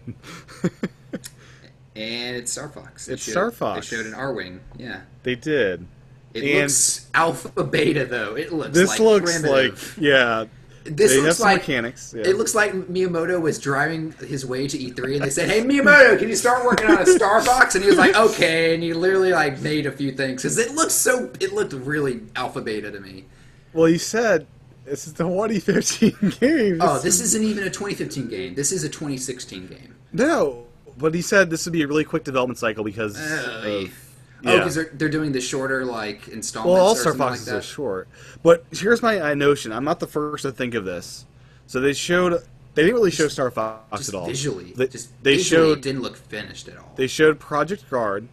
And it's Star Fox. They It's showed- Star Fox. They showed an Arwing. Yeah. they did. It And- looks alpha beta though. It looks. This like looks primitive. like yeah. This they have looks some like mechanics. Yeah. It looks like Miyamoto was driving his way to E3, and they said, "Hey, Miyamoto, can you start working on a Star Fox?" And he was like, "Okay," and he literally like made a few things because it looked so. It looked really alpha beta to me. well, you said this is the 2015 game. Oh, this isn't even a 2015 game. This is a 2016 game. no. But he said this would be a really quick development cycle because Uh, of, Oh, because they're they're doing the shorter like installments. Well, all Star Foxes like are short. But here's my notion. I'm not the first to think of this. So they showed. They didn't really show Star Fox Just at all. visually, They, just they visually, showed. it didn't look finished at all. They showed Project Guard.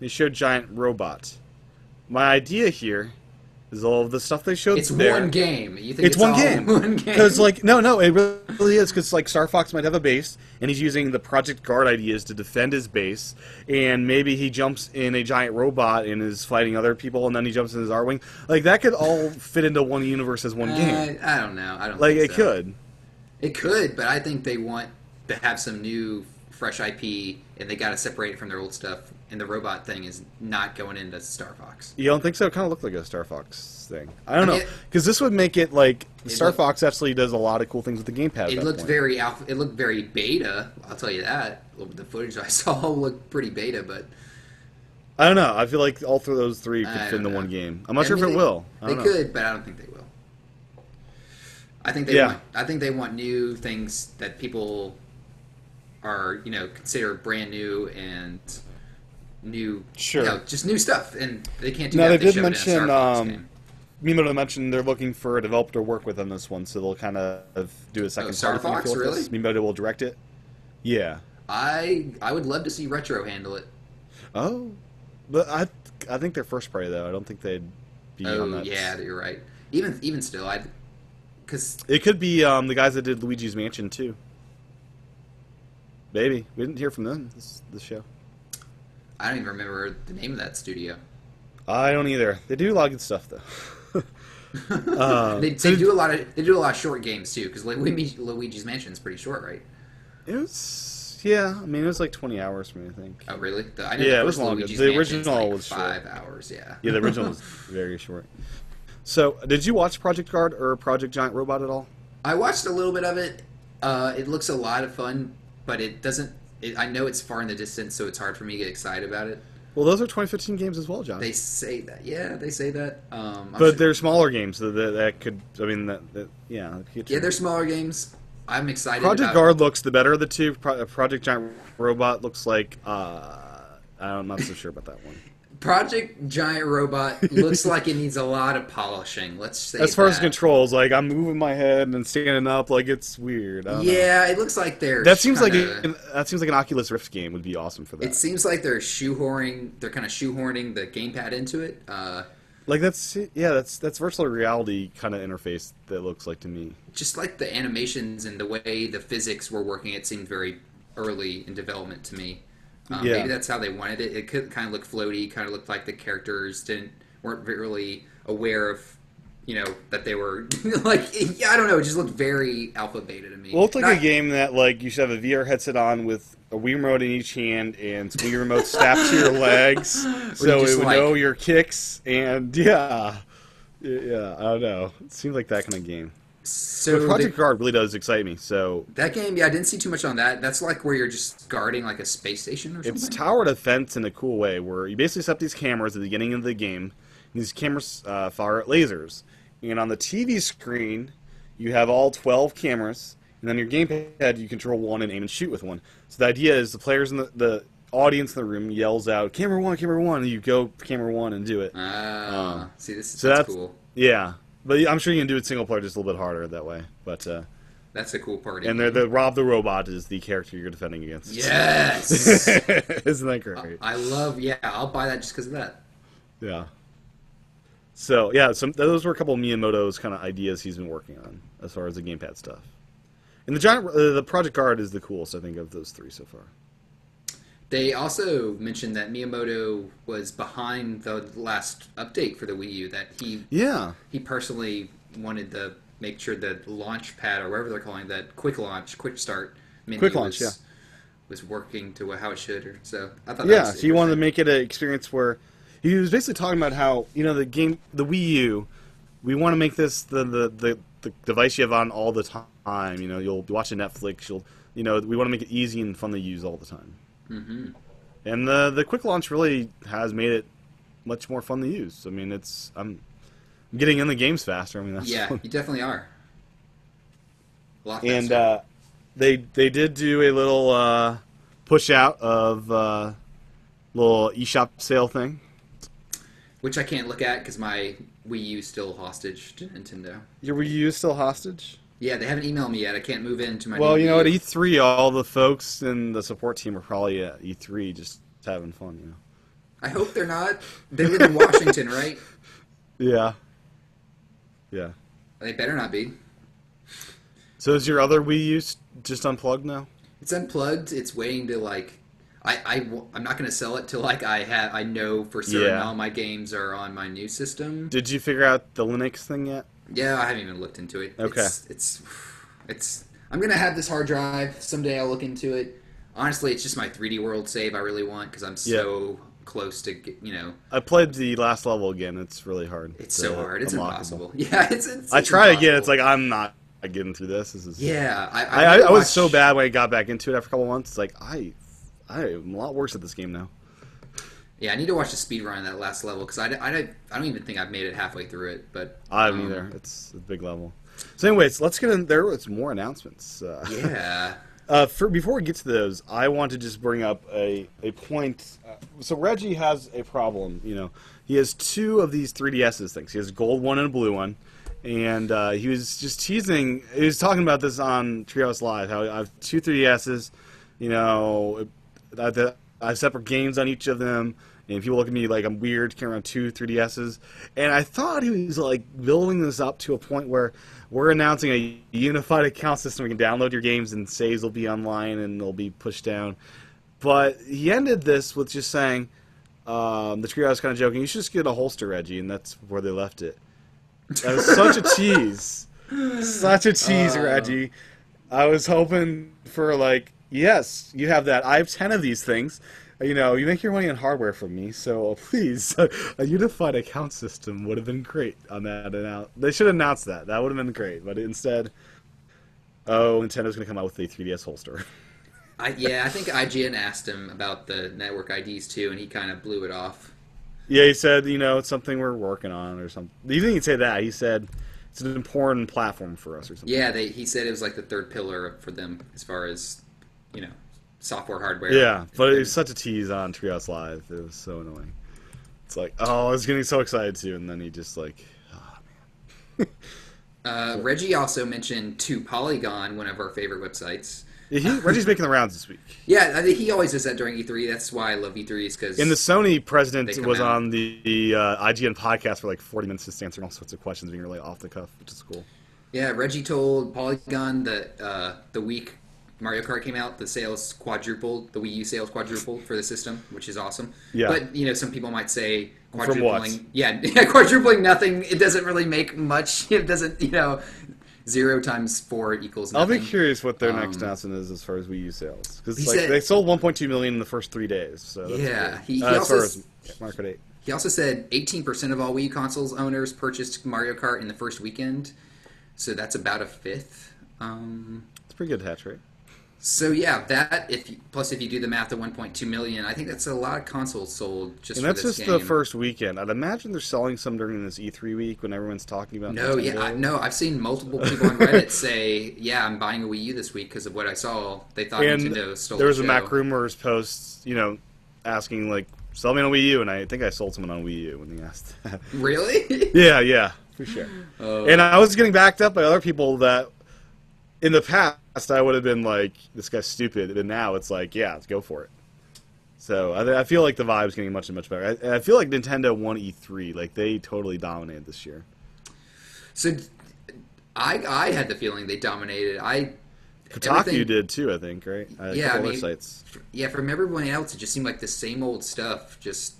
They showed Giant Robot. My idea here is all of the stuff they showed. it's there. one game. You think It's, it's, one game. One game. Because like no, no, it really is. Because like Star Fox might have a base, and he's using the Project Guard ideas to defend his base, and maybe he jumps in a giant robot and is fighting other people, and then he jumps in his Arwing. Like that could all fit into one universe as one game. Uh, I don't know. I don't Like it so. could. It could, but I think they want to have some new, fresh IP, and they got to separate it from their old stuff. And the robot thing is not going into Star Fox. You don't think so? It kind of looked like a Star Fox thing. I don't I mean, know because this would make it like It Star looked- Fox actually does a lot of cool things with the gamepad. It looked point. very alpha. It looked very beta. I'll tell you that. The footage I saw looked pretty beta, but I don't know. I feel like all three of those three could fit in don't one game. I'm not I sure mean, if it they- will. I They know. could, but I don't think they will. I think they Yeah. want. I think they want new things that people are, you know, consider brand new and new. Sure. You know, just new stuff, and they can't do Now, that. they if did show it in mention, um, game. Miyamoto mentioned they're looking for a developer to work with on this one, so they'll kind of do a second Oh, Star party thing, I Fox, really? this. Miyamoto will direct it. Yeah. I I would love to see Retro handle it. Oh, but I I think they're first party though. I don't think they'd be on Oh that. yeah, you're right. Even even still, I because It could be um, the guys that did Luigi's Mansion too. Maybe we didn't hear from them this this show. I don't even remember the name of that studio. I don't either. They do a lot of good stuff though. Uh, they, they do a lot of they do a lot of short games too because Luigi, Luigi's Mansion is pretty short, right? It was yeah. I mean, it was like twenty hours for me. I think. Oh really? The, I Yeah, the it was long. Luigi's The original like was short. five hours. Yeah. Yeah, the original was very short. So, did you watch Project Guard or Project Giant Robot at all? I watched a little bit of it. Uh, it looks a lot of fun, but it doesn't. It, I know it's far in the distance, so it's hard for me to get excited about it. Well, those are 2015 games as well, John. They say that, yeah, they say that. Um, but sure- they're smaller games, so that, that could. I mean, that, that yeah. that yeah, they're smaller games. I'm excited. Project Guard looks the better of the two. Pro- Project Giant Robot looks like. Uh, I'm not so sure about that one. Project Giant Robot looks like it needs a lot of polishing. Let's say As far as controls, like I'm moving my head and standing up, like it's weird. Don't know. Yeah, it looks like they're. that seems like kinda- an, that seems like an Oculus Rift game would be awesome for that. It seems like they're shoehorning. They're kind of shoehorning the gamepad into it. Uh, like that's yeah, that's that's virtual reality kind of interface that looks like to me. just like the animations and the way the physics were working, it seemed very early in development to me. Um, Yeah. Maybe that's how they wanted it. It could kind of look floaty, kind of looked like the characters didn't weren't really aware of, you know, that they were like yeah, I don't know. It just looked very alpha beta to me. Well, it looked like Not- a game that like you should have a VR headset on with a Wii remote in each hand and some Wii remote strapped to your legs, so just, it would like- know your kicks and yeah, yeah. I don't know. It seems like that kind of game. So Project they- Guard really does excite me. So that game, yeah, I didn't see too much on that. That's like where you're just guarding like a space station or something. it's tower defense in a cool way, where you basically set up these cameras at the beginning of the game. And these cameras uh, fire at lasers, and on the TV screen, you have all 12 cameras, and on your gamepad, you control one and aim and shoot with one. So the idea is the players in the, the audience in the room yells out, "Camera one, camera one," and you go camera one and do it. Ah, see, this So that's, that's cool. Yeah, but I'm sure you can do it single player just a little bit harder that way. But uh, That's a cool part. and the, the Rob the robot is the character you're defending against. yes, isn't that great? I love. Yeah, I'll buy that just because of that. Yeah. So yeah, some those were a couple of Miyamoto's kind of ideas he's been working on as far as the gamepad stuff. And the giant, uh, the Project Guard is the coolest I think of those three so far. They also mentioned that Miyamoto was behind the last update for the Wii U. That he Yeah. he personally wanted to make sure the launch pad or whatever they're calling that quick launch, quick start menu Quick launch, was, was working to how it should. Or, so I thought that Yeah, was he wanted to make it an experience where he was basically talking about how you know the game, the Wii U. We want to make this the, the, the, the device you have on all the time. You know, you'll be watching Netflix. You'll you know we want to make it easy and fun to use all the time. Mhm. And the the quick launch really has made it much more fun to use. I mean, it's I'm getting in the games faster. I mean, that's Yeah, you definitely are. And uh, they they did do a little uh, push out of uh, little eShop sale thing. which I can't look at because my Wii U is still hostage to Nintendo. Your Wii U is still hostage. Yeah, they haven't emailed me yet. I can't move into my. Well, you know, at U. E3, all the folks in the support team are probably at E3 just having fun. You know. I hope they're not. They live in Washington, right? Yeah. Yeah. They better not be. So is your other Wii U just unplugged now? It's unplugged. It's waiting to like. I, I am not going to sell it till like I have I know for certain Yeah. all my games are on my new system. Did you figure out the Linux thing yet? Yeah, I haven't even looked into it. Okay. It's, it's it's I'm gonna have this hard drive someday. I'll look into it. Honestly, it's just my 3D World save I really want because I'm so close to you know. I played the last level again. It's really hard. It's so hard. It's unlockable. impossible. Yeah, it's. it's I it's tried again. It's like I'm not getting through this. This is. Yeah, I I, I, I, I was watch- so bad when I got back into it after a couple months. It's like I, I am a lot worse at this game now. Yeah, I need to watch the speed run of that last level because I, I, I don't even think I've made it halfway through it. But I haven't um, either. It's a big level. So, anyways, let's get in. There was more announcements. Uh, Yeah, Uh, for, before we get to those, I want to just bring up a, a point. Uh, so Reggie has a problem. You know, he has two of these 3DSs things. He has a gold one and a blue one, and uh, he was just teasing. He was talking about this on Treehouse Live. How I have two 3DSs. You know, the, I have separate games on each of them. And people look at me like I'm weird carrying around two 3DSs. And I thought he was like building this up to a point where we're announcing a unified account system. We can download your games and saves will be online and they'll be pushed down. But he ended this with just saying, um, the trio was kind of joking, you should just get a holster, Reggie, and that's where they left it. That was such a tease. Such a tease, Uh. Reggie. I was hoping for, like, yes, you have that. I have 10 of these things. Uh, you know, you make your money on hardware from me, so oh, please, a unified account system would have been great on that. Annou- they should announce that. That would have been great. But instead, oh, Nintendo's going to come out with a 3DS holster. I, yeah, I think IGN asked him about the network IDs too, and he kind of blew it off. Yeah, he said, you know, it's something we're working on or something. He didn't even say that. He said it's an important platform for us or something. Yeah, they, he said it was like the third pillar for them as far as you know software hardware. Yeah, but it was such a tease on Treehouse Live. It was so annoying. It's like, oh, I was getting so excited too, and then he just like, oh, Uh, Reggie also mentioned to Polygon, one of our favorite websites. man. He, Reggie's making the rounds this week. Yeah, I think he always does that during E3. That's why I love E3s because And the Sony president was out. on the, the uh, IGN podcast for like 40 minutes just answering all sorts of questions, being really off the cuff, which is cool. yeah, Reggie told Polygon that uh, the week Mario Kart came out, the sales quadrupled, the Wii U sales quadrupled for the system, which is awesome. Yeah. But you know, some people might say quadrupling. Yeah, quadrupling nothing. It doesn't really make much. It doesn't. You know, zero times four equals I'll be curious what their Um, next announcement is as far as Wii U sales because like said- they sold 1.2 million in the first three days. So that's Yeah, he- he uh, as also far as market eight. He also said 18% of all Wii consoles owners purchased Mario Kart in the first weekend, so that's about a fifth. Um, It's a pretty good hatch rate. So yeah, that if you, plus if you do the math of 1.2 million, I think that's a lot of consoles sold just And for that's this just game. the first weekend. I'd imagine they're selling some during this E3 week when everyone's talking about. No, yeah, I, no, I've seen multiple people on Reddit say, "Yeah, I'm buying a Wii U this week because of what I saw." They thought And Nintendo stole. there was the a. Mac Rumors post, you know, asking like, "Sell me on a Wii U," and I think I sold someone on Wii U when they asked that. Really? yeah, yeah. for sure. Uh, And I was getting backed up by other people that, in the past, I would have been like, "This guy's stupid," and now it's like, "Yeah, let's go for it." So I, I feel like the vibe's getting much and much better. I, I feel like Nintendo won E3, like they totally dominated this year. so I I had the feeling they dominated. I Kotaku did too, I think, right? Uh, Yeah, I mean- sites. Yeah, from everyone else, it just seemed like the same old stuff. Just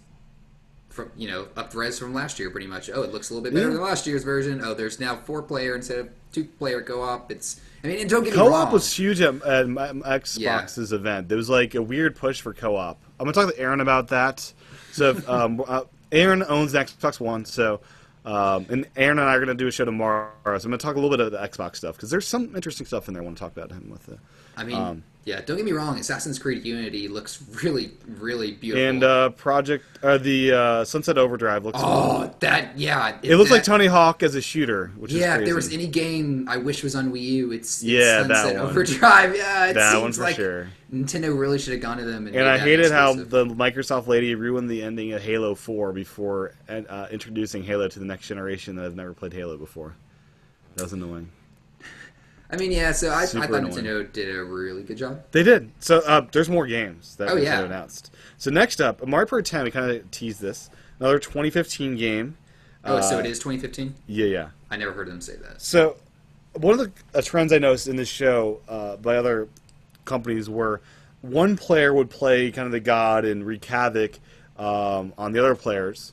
from you know up res from last year, pretty much. Oh, it looks a little bit better Yeah. than last year's version. Oh, there's now four player instead of two player co op. It's I mean, and don't get me Co-op wrong. was huge at, at Xbox's event. There was like a weird push for co-op. I'm gonna talk to Aaron about that. So, um, uh, Aaron owns the Xbox One, so um, and Aaron and I are gonna do a show tomorrow. So I'm gonna talk a little bit of the Xbox stuff because there's some interesting stuff in there. I want to talk about him with it. I mean, um, yeah, don't get me wrong. Assassin's Creed Unity looks really, really beautiful. And uh, Project, uh, the uh, Sunset Overdrive looks. oh, that yeah, it looks like Tony Hawk as a shooter, which is Yeah, if there was any game I wish was on Wii U, it's, Yeah, that Sunset. Overdrive. Yeah, it That seems one for like sure. Nintendo really should have gone to them. And, And I that hated how the Microsoft lady ruined the ending of Halo 4 before uh, introducing Halo to the next generation that have never played Halo before. That was annoying. I mean, yeah. So I, I thought annoying. Nintendo did a really good job. They did. So uh, there's more games that Oh, were yeah. announced. So next up, Mario Party 10. We kind of teased this. Another 2015 game. Oh, so Uh, it is 2015. Yeah, yeah. I never heard them say that. So one of the uh, trends I noticed in this show uh, by other companies were one player would play kind of the god and wreak havoc um, on the other players.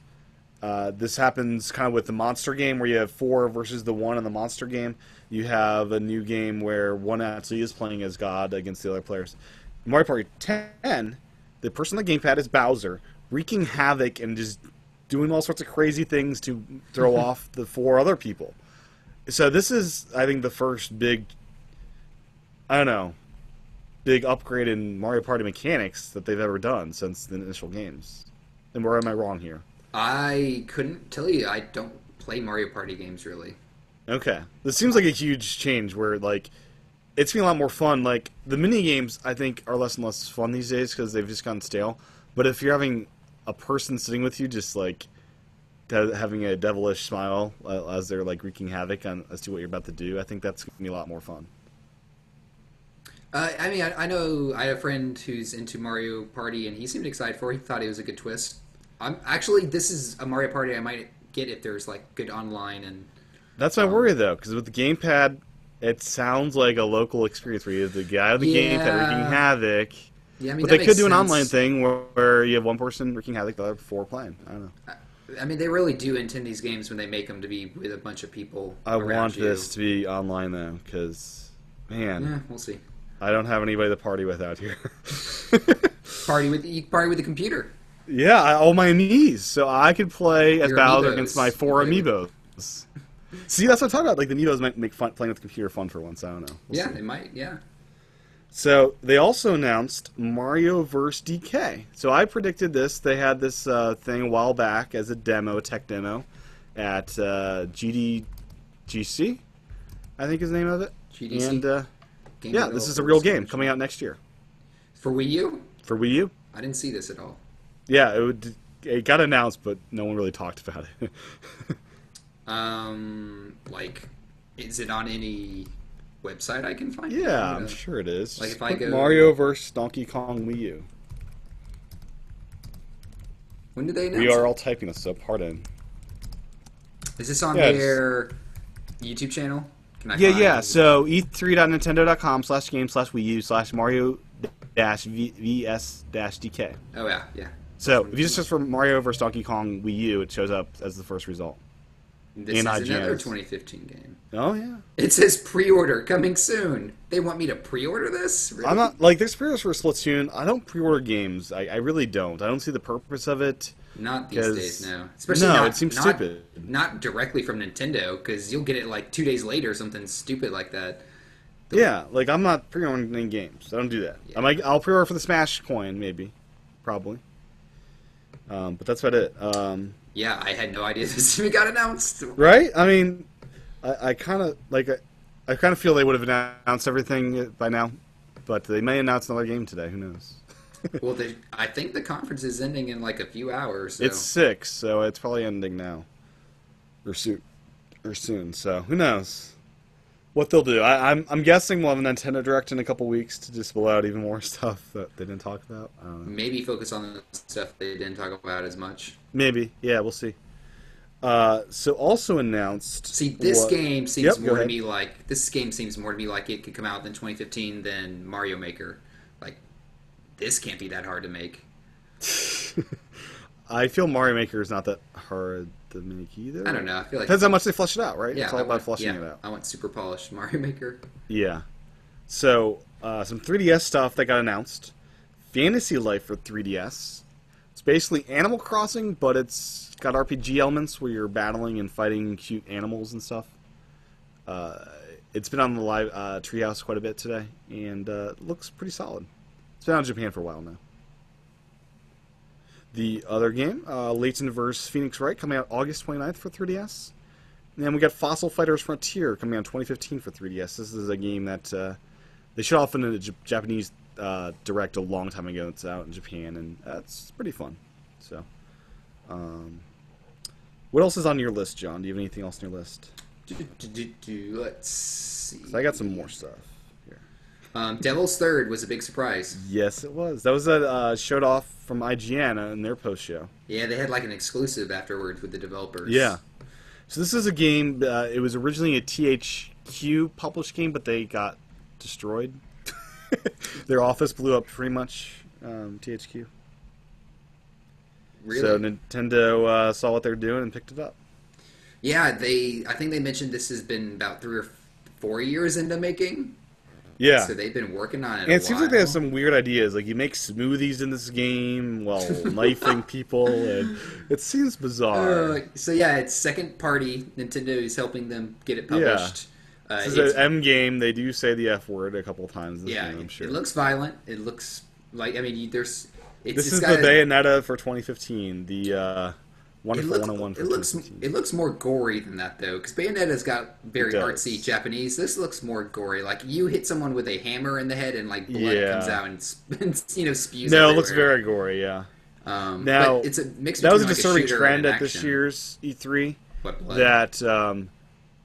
Uh, this happens kind of with the monster game where you have four versus the one in the monster game. You have a new game where one actually is playing as God against the other players. In Mario Party 10, the person on the gamepad is Bowser, wreaking havoc and just doing all sorts of crazy things to throw off the four other people. So this is, I think, the first big, I don't know, big upgrade in Mario Party mechanics that they've ever done since the initial games. And where am I wrong here? I couldn't tell you. I don't play Mario Party games really. Okay, this seems like a huge change where like it's been a lot more fun. Like the mini games, I think, are less and less fun these days because they've just gotten stale. But if you're having a person sitting with you, just like having a devilish smile uh, as they're like wreaking havoc on as to what you're about to do, I think that's gonna be a lot more fun. Uh, I mean, I, I know I have a friend who's into Mario Party, and he seemed excited for. it. He thought it was a good twist. I'm actually this is a Mario Party I might get if there's like good online and That's my worry though, because with the gamepad, it sounds like a local experience where you have the guy with the gamepad wreaking havoc. yeah. I mean, But they could do an sense. online thing where, where you have one person wreaking havoc, the other four playing. I don't know. I mean, they really do intend these games when they make them to be with a bunch of people. I want you. this to be online though, because man, Eh, we'll see. I don't have anybody to party with out here. Party with you party with the computer. yeah, I, all my knees, so I could play as Bowser against my four amiibos. See, that's what I'm talking about. Like the amiibos might make fun, playing with the computer fun for once. I don't know. We'll yeah, see. they might. Yeah. So they also announced Mario Verse DK. So I predicted this. They had this uh, thing a while back as a demo, a tech demo, at uh, GDGC, I think is the name of it. GDC. And uh, Game yeah, this is a real game coming out next year for Wii U. for Wii U. I didn't see this at all. Yeah, it would. It got announced, but no one really talked about it. Um, like, is it on any website I can find? yeah, Uh, I'm sure it is. Like Just if I go- Mario Verse Donkey Kong Wii U. When did they announce We are it? all typing this up. Pardon. Is this on Yeah, their YouTube channel? Can I Yeah, yeah. So e3.nintendo.com slash game slash Wii U slash Mario dash VS dash DK. Oh yeah, yeah. So if you just search for Mario vs Donkey Kong Wii U, it shows up as the first result. This And is IGN another 2015 game. Oh yeah. It says pre-order coming soon. They want me to pre-order this? Really? I'm not like there's pre-orders for Splatoon. I don't pre-order games. I, I really don't. I don't see the purpose of it. Not these days, no. Especially No, not, it seems not, stupid. Not directly from Nintendo, because you'll get it like two days later, or something stupid like that. Yeah, like I'm not pre-ordering games. I don't do that. I might I'll pre-order for the Smash coin maybe, probably. Um, but that's about it. Um, Yeah, I had no idea this even got announced. right? I mean, I, I kind of like I, I kind of feel they would have announced everything by now, but they may announce another game today. Who knows? well, they, I think the conference is ending in like a few hours. So. It's six, so it's probably ending now, or soon. or soon. So who knows what they'll do? I, I'm I'm guessing we'll have a Nintendo Direct in a couple weeks to just blow out even more stuff that they didn't talk about. I don't know. Maybe focus on the stuff they didn't talk about as much. Maybe, yeah, we'll see. Uh, so also announced. See, this what- game seems Yep, more to me like this game seems more to me like it could come out in 2015 than Mario Maker. Like, this can't be that hard to make. I feel Mario Maker is not that hard to make either. I don't know. I feel like Depends how much they flush it out, right? yeah, it's all I about want, fleshing yeah, it out. I want super polished Mario Maker. Yeah. So, uh, some 3DS stuff that got announced. Fantasy Life for 3DS. It's basically Animal Crossing, but it's got RPG elements where you're battling and fighting cute animals and stuff. Uh, it's been on the live uh, Treehouse quite a bit today, and uh, looks pretty solid. It's been out in Japan for a while now. The other game, uh, Layton vs. Phoenix Wright, coming out August 29th for 3DS. And then we got Fossil Fighters Frontier coming out 2015 for 3DS. This is a game that uh, they showed off in a J- Japanese uh, direct a long time ago. It's out in Japan, and uh, it's pretty fun. So, um, what else is on your list, John? Do you have anything else on your list? Do, do, do, Let's see. I got some more stuff. Um, Devil's Third was a big surprise. Yes, it was. That was a uh, showed off from IGN in their post show. Yeah, they had like an exclusive afterwards with the developers. Yeah. So this is a game. Uh, it was originally a THQ published game, but they got destroyed. Their office blew up pretty much. Um, THQ. Really? So Nintendo uh, saw what they were doing and picked it up. yeah, they. I think they mentioned this has been about three or four years into making. Yeah. So they've been working on it. it seems like they have some weird ideas. Like you make smoothies in this game while knifing people, and it seems bizarre. Uh, so yeah, it's second party. Nintendo is helping them get it published. Uh, this is it's- an M game. They do say the F word a couple times. This yeah, game, sure. it looks violent. It looks like I mean, there's. It's, this it's is got the a- Bayonetta for 2015. The uh, It looks, 101 for it looks it looks more gory than that though, because Bayonetta's got very artsy Japanese. This looks more gory. Like you hit someone with a hammer in the head, and like blood Yeah. comes out and, and you know spews. no, it looks very gory. Yeah. Um, Now, but it's a mix. That was a like, disturbing shooter trend at this year's E3. What, blood? That um,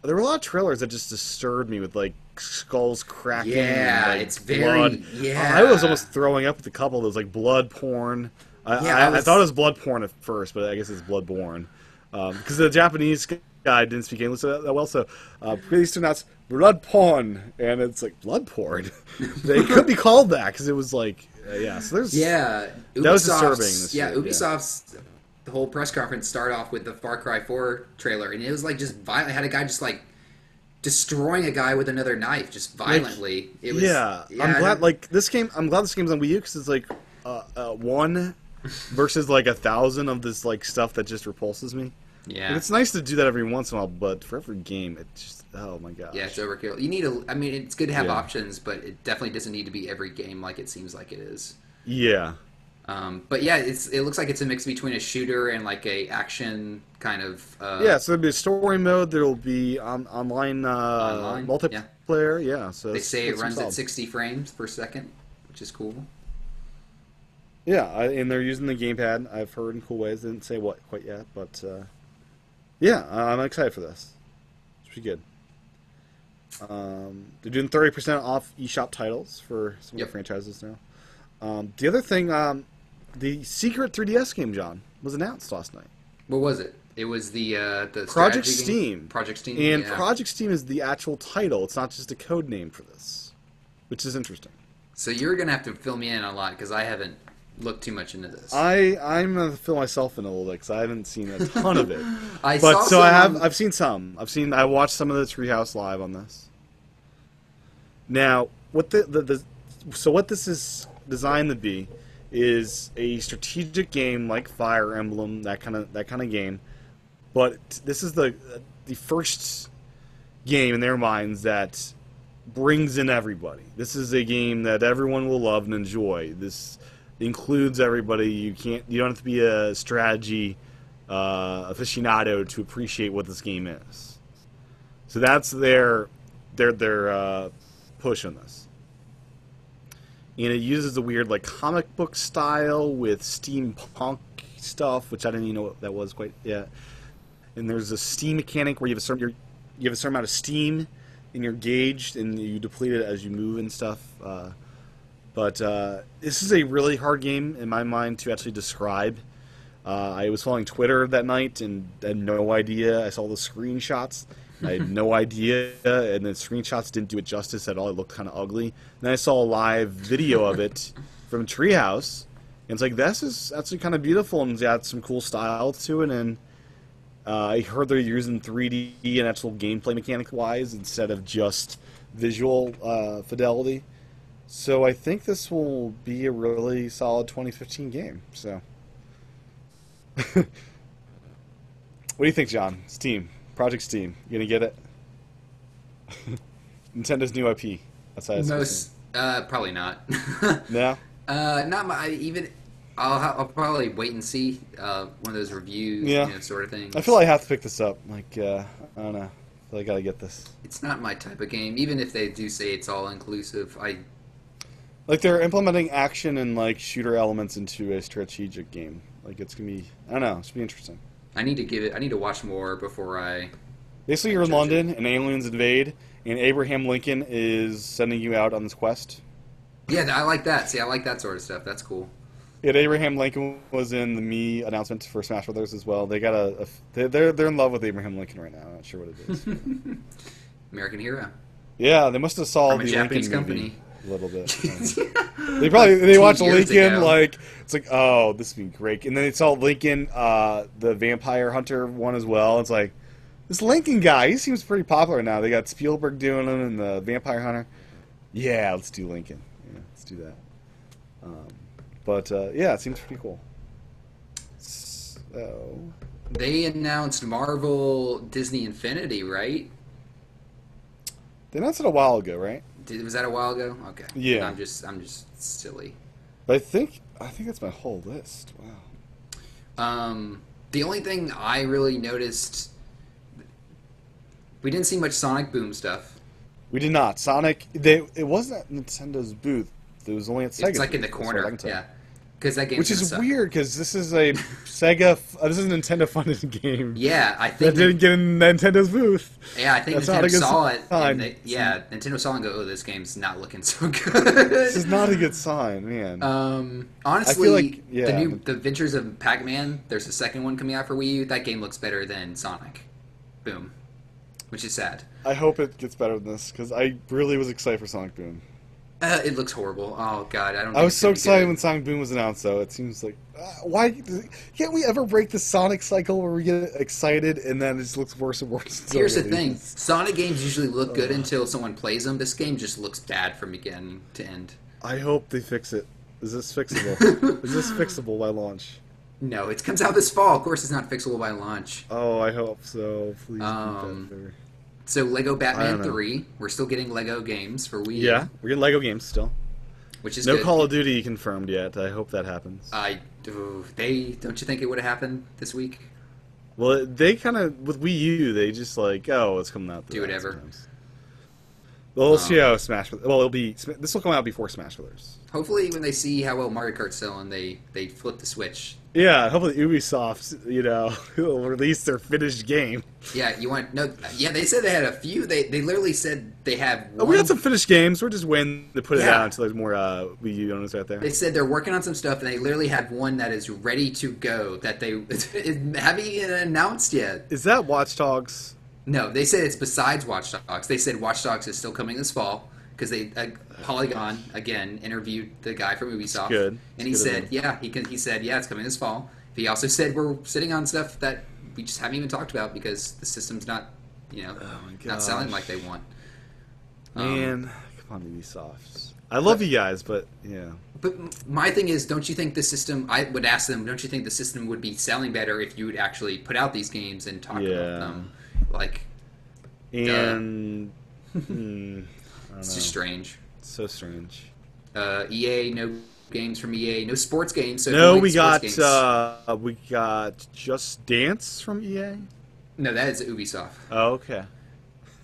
there were a lot of trailers that just disturbed me with like skulls cracking. Yeah, and, like, it's very- blood. yeah. I was almost throwing up with a couple of those like blood porn. I, Yeah, I, I I thought it was blood porn at first, but I guess it's bloodborne. Because the Japanese guy didn't speak English that well, so uh, please do not blood porn, and it's like blood porn. they could be called that because it was like, uh, yeah. So there's Yeah, That was Ubisoft's- disturbing Yeah, year, yeah. Ubisoft's the whole press conference started off with the Far Cry 4 trailer, and it was like just violent. It had a guy just like destroying a guy with another knife, just violently. it was. yeah, I I'm glad. Like this game, I'm glad this game's on Wii U because it's like uh, uh, one versus like a thousand of this like stuff that just repulses me. yeah, And it's nice to do that every once in a while, but for every game, it just oh my god. yeah, it's overkill. You need a. I mean, it's good to have Yeah. options, but it definitely doesn't need to be every game like it seems like it is. yeah, Um, but yeah, it's it looks like it's a mix between a shooter and like a action kind of. Uh, yeah. So there'll be a story mode. There will be on, online, uh, Online, multiplayer. Yeah. so They say it runs at 60 frames per second, which is cool. Yeah, I, and they're using the gamepad. I've heard in cool ways. Didn't say what quite yet, but uh, yeah, I'm excited for this. It's pretty good. Um, they're doing thirty percent off eShop titles for some Yep. of the franchises now. Um, the other thing, um, the secret 3DS game, John, was announced last night. What was it? It was the uh, the Project strategy game? Steam. Project Steam. And yeah. Project Steam is the actual title. It's not just a code name for this, which is interesting. So you're gonna have to fill me in a lot because I haven't looked too much into this. I I'm gonna fill myself in a little bit because I haven't seen a ton of it. I but saw so I have I've seen some. I've seen I watched some of the Treehouse live on this. Now, what the, the the so what this is designed to be is a strategic game like Fire Emblem, that kind of that kind of game. But this is the the first game in their minds that brings in everybody. This is a game that everyone will love and enjoy. This includes everybody. You can't you don't have to be a strategy uh, aficionado to appreciate what this game is. So that's their their their uh, push on this. And it uses a weird like comic book style with steampunk stuff, which I didn't even know what that was quite yet. And there's a steam mechanic where you have a certain you have a certain amount of steam, and you're gauged, and you deplete it as you move and stuff. Uh, but uh, this is a really hard game in my mind to actually describe. Uh, I was following Twitter that night and had no idea. I saw the screenshots. I had no idea, and the screenshots didn't do it justice at all. It looked kind of ugly. Then I saw a live video of it from Treehouse, and it's like this is actually kind of beautiful and it's got some cool style to it. And uh, I heard they're using 3D and actual gameplay mechanic wise instead of just visual uh, fidelity. So I think this will be a really solid 2015 game. So, what do you think, John? Steam, Project Steam, you gonna get it? Nintendo's new IP. That's how it's Most, uh, probably not. No. Uh, not my even. I'll, ha- I'll probably wait and see uh, one of those reviews, Yeah. you know, sort of thing. I feel like I have to pick this up. Like, uh, I don't know. I feel like I gotta get this. it's not my type of game. Even if they do say it's all inclusive, I Like they're implementing action and like shooter elements into a strategic game. Like it's gonna be. I don't know. It's gonna be interesting. I need to give it. I need to watch more before I. Basically, you're in Judge it. London and aliens invade, and Abraham Lincoln is sending you out on this quest. Yeah, I like that. See, I like that sort of stuff. That's cool. Yeah, Abraham Lincoln was in the Mii announcement for Smash Brothers as well. They got a, a they're- they're in love with Abraham Lincoln right now. I'm not sure what it is. American Hero. yeah, they must have a the Japanese Lincoln movie company. A little bit. yeah. They probably they watch Lincoln ago. like it's like oh this would be great, and then they saw Lincoln uh, the Vampire Hunter one as well. It's like this Lincoln guy he seems pretty popular now. They got Spielberg doing him and the Vampire Hunter. Yeah, let's do Lincoln. Yeah, let's do that. Um, but uh, yeah, it seems pretty cool. So They announced Marvel Disney Infinity, right? they announced it a while ago, right? Did, was that a while ago? Okay. Yeah. I'm just I'm just silly. But I think I think that's my whole list. Wow. Um, the only thing I really noticed, we didn't see much Sonic Boom stuff. We did not. Sonic. They it wasn't at Nintendo's booth. It was only at Sega. it's like in the corner, yeah. Because that game, Which is weird because this is a Sega. f- Uh, this is a Nintendo funded game Yeah, I think that didn't get in Nintendo's booth. yeah, I think That's not a Nintendo good saw it. they, yeah, Nintendo saw and go, "Oh, this game's not looking so good. This is not a good sign, man. Um, honestly, like- the new The Adventures of Pac-Man. There's a second one coming out for Wii U. That game looks better than Sonic. Boom, which is sad. I hope it gets better than this because I really was excited for Sonic Boom. Uh, it looks horrible. Oh god, I don't. I was it's so excited when Sonic Boom was announced, though. It seems like uh, why can't we ever break the Sonic cycle where we get excited and then it just looks worse and worse? until Here's the thing. Sonic games usually look good until someone plays them. This game just looks bad from beginning to end. I hope they fix it. Is this fixable? is this fixable by launch? No, it comes out this fall. Of course, it's not fixable by launch. Oh, I hope so. Please Um, do better. So, Lego Batman. Three. We're still getting Lego games for Wii. U, Yeah, we're getting Lego games still. which is No good. Call of Duty confirmed yet. I hope that happens. I ooh, they don't you think it would have happened this week? well, they kind of with Wii U, they just like, oh, it's coming out. Do whatever. sometimes. Well, we'll see Um, how Smash. Well, it'll be this will come out before Smash Brothers. Hopefully, when they see how well Mario Kart's selling, they they flip the switch. Yeah, hopefully Ubisoft, you know, will release their finished game. Yeah, you want no? Yeah, they said they had a few. They they literally said they have. Oh, One, we got some finished games. We're just waiting to put it Yeah. out until there's more uh, Wii U owners out there. They said they're working on some stuff, and they literally had one that is ready to go. That they haven't even announced yet. Is that Watch Dogs? No, they said it's besides Watch Dogs. They said Watch Dogs is still coming this fall because they uh, Polygon again interviewed the guy from Ubisoft, good. and he said, yeah, he can, he said, yeah, it's coming this fall. He also said we're sitting on stuff that we just haven't even talked about because the system's not, you know, Oh not selling like they want. Um, Man, come on, Ubisoft. I love you guys, but yeah. But my thing is, don't you think the system? I would ask them, don't you think the system would be selling better if you would actually put out these games and talk Yeah. about them? Like, And hmm, it's just strange. It's so strange. Uh, EA, no games from EA, no sports games. So No, like we got uh, we got Just Dance from EA. no, that is Ubisoft. Oh, okay.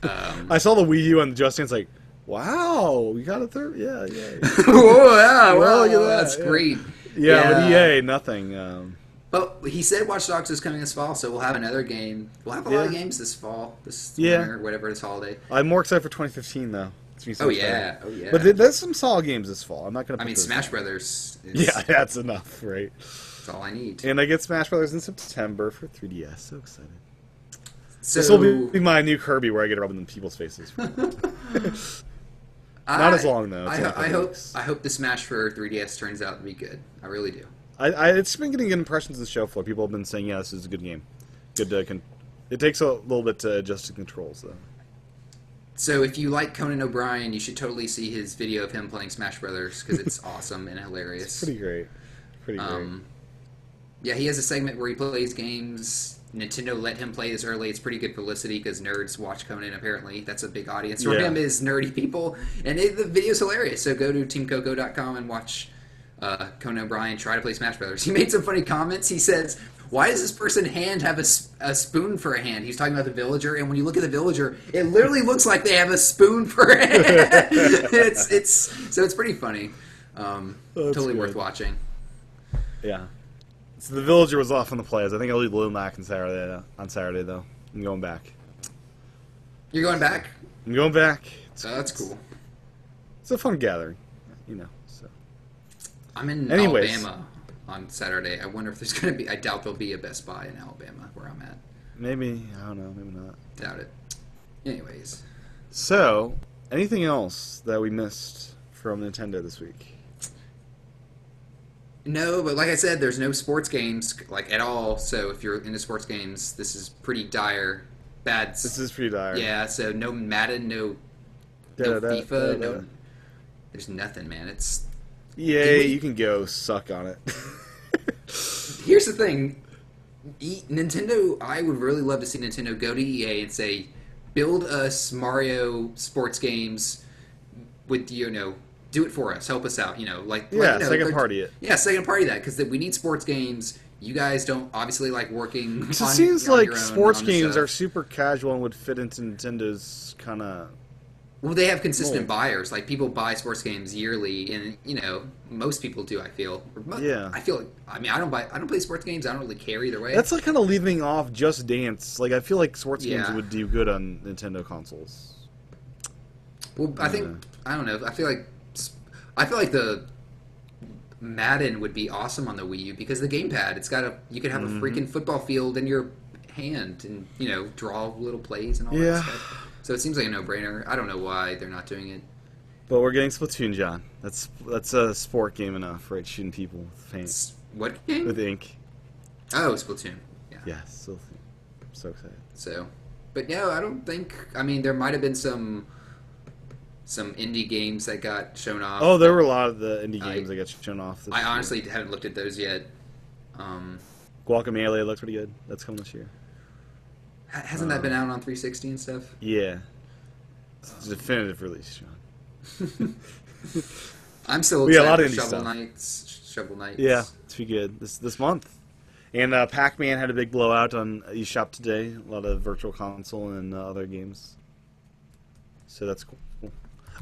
Um, I saw the Wii U and the Just Dance. Like, wow, we got a third. Yeah, yeah, yeah. Whoa, yeah, Well, wow, that, that's yeah. great. Yeah, Yeah. but EA, nothing. Um, But he said Watch Dogs is coming this fall, so we'll have another game. We'll have a lot of games this fall, this Yeah. winter, whatever this holiday. I'm more excited for 2015 though. It's gonna be so Oh yeah, oh yeah. But there- there's some solid games this fall. I'm not gonna. I mean, Smash down. Brothers. Is, Yeah, that's enough, right? that's all I need. And I get Smash Brothers in September for 3DS. So excited. So This will be my new Kirby where I get rubbing in people's faces. I, as long, though. I, ho- I hope. I hope the Smash for 3DS turns out to be good. I really do. I, I, it's been getting good impressions of the show floor. People have been saying, "Yeah, this is a good game." Good. To con- it takes a little bit to adjust the controls, though. So if you like Conan O'Brien, you should totally see his video of him playing Smash Brothers because it's awesome and hilarious. It's pretty great. Pretty great. Um, yeah, he has a segment where he plays games. Nintendo let him play this early. It's pretty good publicity because nerds watch Conan. Apparently, that's a big audience for Yeah. him is nerdy people, and it, the video's hilarious. So go to teamcoco.com and watch uh, Conan O'Brien try to play Smash Brothers. He made some funny comments. He says, "Why does this person hand have a, a spoon for a hand?" He's talking about the villager, and when you look at the villager, it literally looks like they have a spoon for a hand. it's it's so it's pretty funny. Um, totally good. worth watching. yeah. So the villager was off on the plays. I think I'll leave Lil Mac on Saturday. On Saturday, though, I'm going back. You're going back? I'm going back. It's, So that's cool. it's a fun gathering, you know. I'm in Anyways. Alabama on Saturday. I wonder if there's going to be. I doubt there'll be a Best Buy in Alabama where I'm at. maybe I don't know. Maybe not. Doubt it. Anyways, So, anything else that we missed from Nintendo this week? no, but like I said, there's no sports games like at all. So if you're into sports games, this is pretty dire. Bad. This is pretty dire. yeah. So no Madden, no no Da-da-da, FIFA, da-da-da. no. There's nothing, man. It's Yay, we- you can go suck on it. here's the thing e- nintendo i would really love to see nintendo go to ea and say build us mario sports games with you know do it for us help us out you know like Yeah, like, you know, second party it. yeah second party that because we need sports games you guys don't obviously like working it on, seems on like sports games are super casual and would fit into Nintendo's kind of. Well they have consistent buyers like people buy sports games yearly and you know most people do i feel Yeah. i feel like i mean i don't buy i don't play sports games i don't really care either way That's like kind of leaving off Just Dance. Like I feel like sports games would do good on Nintendo consoles. Well, I think Yeah. I don't know. I feel like I feel like the Madden would be awesome on the Wii U because the gamepad. It's got a you could have Mm-hmm. a freaking football field in your hand and you know draw little plays and all Yeah. that stuff. So it seems like a no-brainer. I don't know why they're not doing it. But we're getting Splatoon, John. That's that's a sport game enough, right? Shooting people with paint what game? with ink. oh, Splatoon. Yeah. Yeah, so I'm so excited. So, but no, I don't think. I mean, there might have been some some indie games that got shown off. Oh, there were a lot of the indie I- games that got shown off. I year. honestly haven't looked at those yet. Um, Guacamelee looks pretty good. That's coming this year. Ha- hasn't that been out on 360 and stuff? Yeah, it's a definitive release, John. I'm still We got a lot of Shovel stuff. Knights. Shovel Knights. Yeah, it's pretty good this this month. And uh, Pac-Man had a big blowout on eShop today. A lot of virtual console and uh, other games. So that's cool.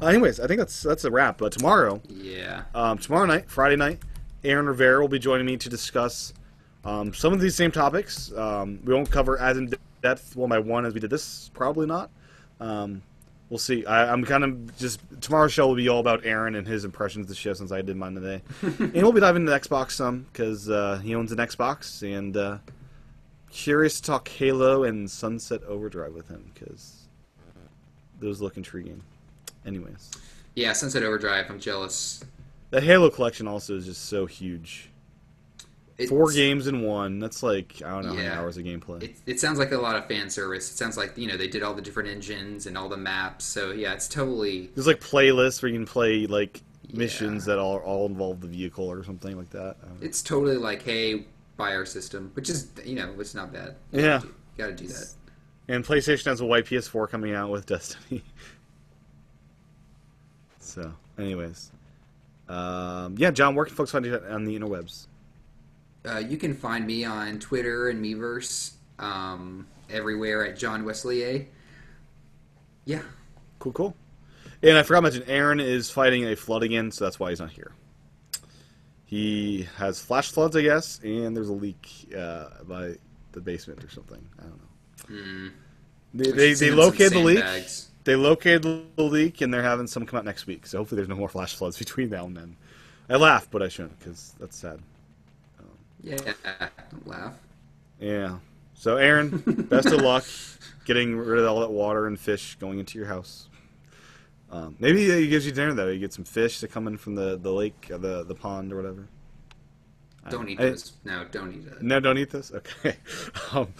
Uh, anyways, I think that's that's a wrap. But tomorrow, Yeah. um, tomorrow night, Friday night, Aaron Rivera will be joining me to discuss um, some of these same topics. Um, we won't cover as in depth one my one as we did this. Probably not. Um, we'll see. I, I'm kind of just tomorrow's show will be all about Aaron and his impressions of the show since I did mine today, and we'll be diving into the Xbox some because uh, he owns an Xbox and uh, curious to talk Halo and Sunset Overdrive with him because those look intriguing. Anyways, Yeah, Sunset Overdrive. I'm jealous. the Halo collection also is just so huge. It's, Four games in one. That's like I don't know how many hours of gameplay. It, it sounds like a lot of fan service. It sounds like you know they did all the different engines and all the maps. So yeah, it's totally There's like playlists where you can play like missions Yeah. that all all involve the vehicle or something like that. I don't know. it's totally like hey, buy our system, which is you know it's not bad. You Yeah. gotta do, gotta do that. And PlayStation has a white PS4 coming out with Destiny. so, anyways, um, yeah, John, where can folks find you on the interwebs? Uh, you can find me on Twitter and Miiverse, um, everywhere at John Wesley. Yeah, Cool, cool. And I forgot to mention, Aaron is fighting a flood again, so that's why he's not here. he has flash floods, I guess, and there's a leak uh, by the basement or something. I don't know. Hmm. They they, they located the leak. sandbags. They located the leak, and they're having some come out next week. So hopefully, there's no more flash floods between now and then. I laugh, but I shouldn't because that's sad. Yeah, don't laugh. Yeah. So, Aaron, best of luck getting rid of all that water and fish going into your house. Um, maybe he gives you dinner though. You get some fish that come in from the, the lake, or the the pond, or whatever. Don't eat I- those. No, don't eat it. No, don't eat this. Okay. Um,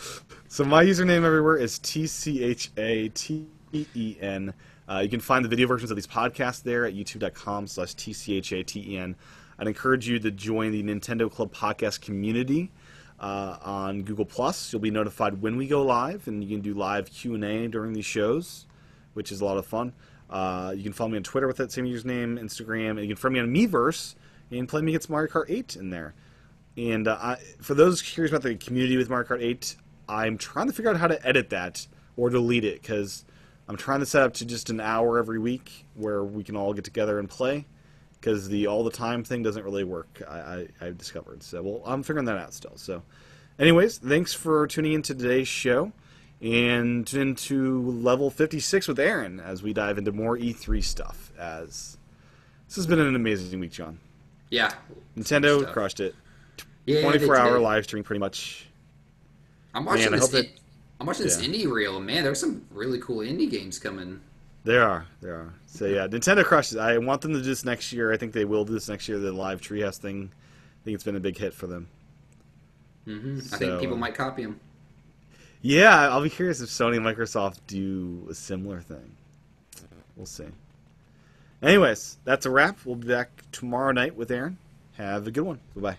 so my username everywhere is t c h a t e n. Uh, you can find the video versions of these podcasts there at youtube.com slash t c h a t e n. I'd encourage you to join the Nintendo Club podcast community uh, on Google Plus. You'll be notified when we go live, and you can do live Q and A during these shows, which is a lot of fun. Uh, you can follow me on Twitter with that same username, Instagram, and you can find me on Miiverse and play me against Mario Kart 8 in there. And uh, I, for those curious about the community with Mario Kart 8, I'm trying to figure out how to edit that or delete it because I'm trying to set up to just an hour every week where we can all get together and play. Because the all the time thing doesn't really work. I, I, I've discovered. So well, I'm figuring that out still. So, anyways, thanks for tuning in to today's show, and into level 56 with Aaron as we dive into more E3 stuff. As this has been an amazing week, John. Yeah. Nintendo Stuff. crushed it. Yeah, they 24 hour live stream, pretty much. I'm watching Man, I this. hope in- I'm watching this indie reel. Man, there's some really cool indie games coming. There are, there are. So yeah, Nintendo crushes. I want them to do this next year. I think they will do this next year. The live treehouse thing. I think it's been a big hit for them. hmm I think people uh, might copy them. Yeah, I'll be curious if Sony and Microsoft do a similar thing. We'll see. Anyways, that's a wrap. We'll be back tomorrow night with Aaron. Have a good one. Bye bye.